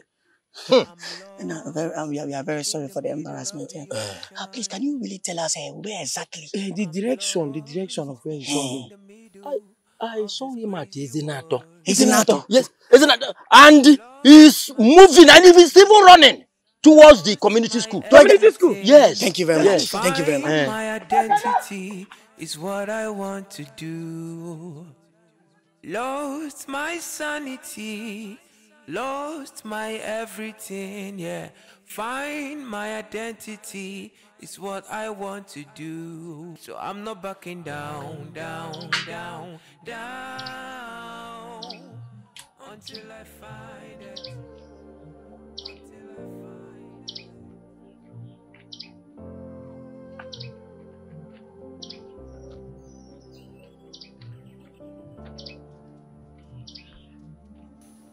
And, uh, very, um, we, are, we are very sorry for the embarrassment. Yeah. Ah, please, can you really tell us uh, where exactly? Eh, the direction, the direction of where you saw him. I, I saw him at Ezinato. Ezinato? Yes, Ezinato. And he's moving and he's even running towards the community school. Community school? Yes. Thank you very Yes. much. Thank you very much. Find My identity is what I want to do. Lost my sanity, lost my everything, yeah. Find my identity is what I want to do. So I'm not backing down, down, down, down until I find it.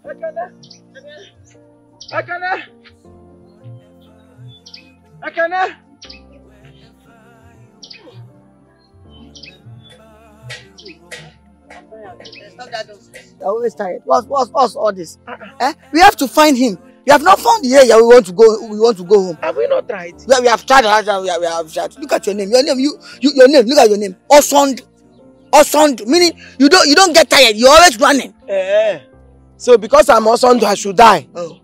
Akana! Akana! You're always tired. What's, what's, what's all this? Eh? We have to find him. We have not found the area we want to go. We want to go home. Have we not tried? We, we have tried. We have, we have tried. Look at your name. Your name. You, you. Your name. Look at your name. Osond. Osond. Meaning you don't. You don't get tired. You're always running. Eh. So because I'm Osondu, I should die. Oh.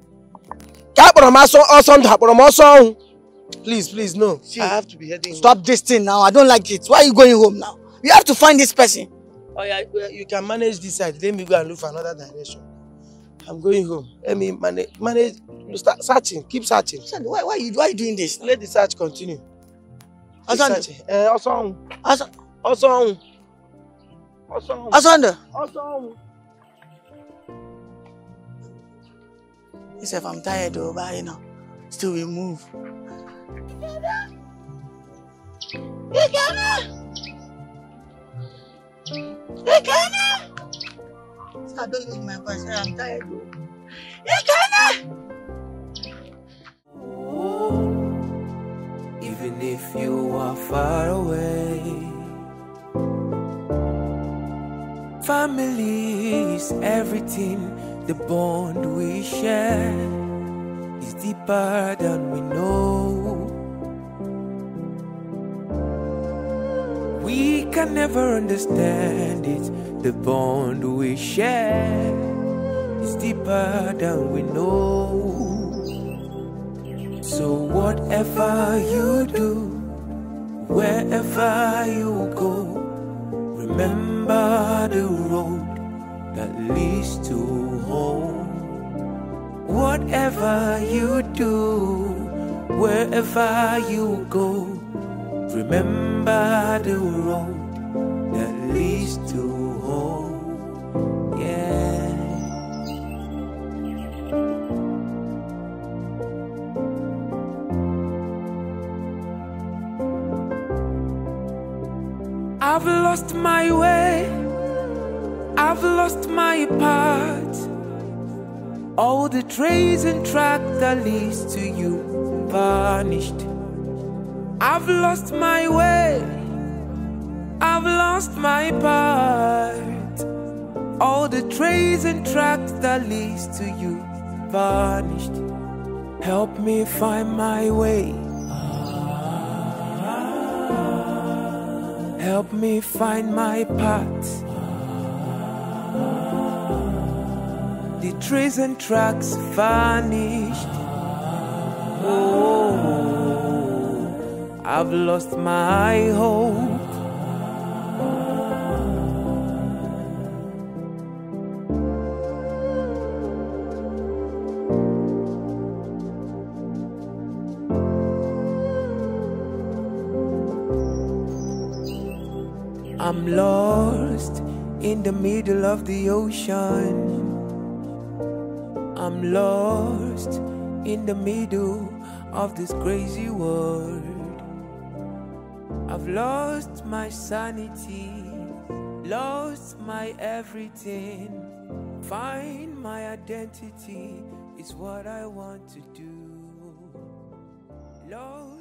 Ka akpọrọ m asọ Osondu, akpọrọ m ọsọ ọnwụ. Please, please, no. See, I have to be heading. Stop this thing now. I don't like it. Why are you going home now? We have to find this person. Oh yeah, you can manage this side. Let me go and look for another direction. I'm going home. Let me manage. Manage. Start searching. Keep searching. Why, why, are you, why are you doing this? Let the search continue. Searching. Eh, ọsọ. Osond. Ọsọ. Ọsọ. Osond. Ọsọ ọnwụ. Yourself, I'm tired though, but you know, still we move. I don't use my voice. I'm tired though. even if you are far away. Family is everything, the bond we share is deeper than we know. We can never understand it, the bond we share is deeper than we know. So whatever you do, wherever you go, remember the road that leads to home. Whatever you do, wherever you go, remember the road that leads to home. Yeah. I've lost my way. I've lost my path. All the trails and track that leads to you vanished. I've lost my way. I've lost my path. All the trails and tracks that leads to you vanished. Help me find my way. Help me find my path. The trees and tracks vanished. Oh, I've lost my hope. I'm lost in the middle of the ocean. I'm lost in the middle of this crazy world. I've lost my sanity, lost my everything. Find my identity is what I want to do. Lost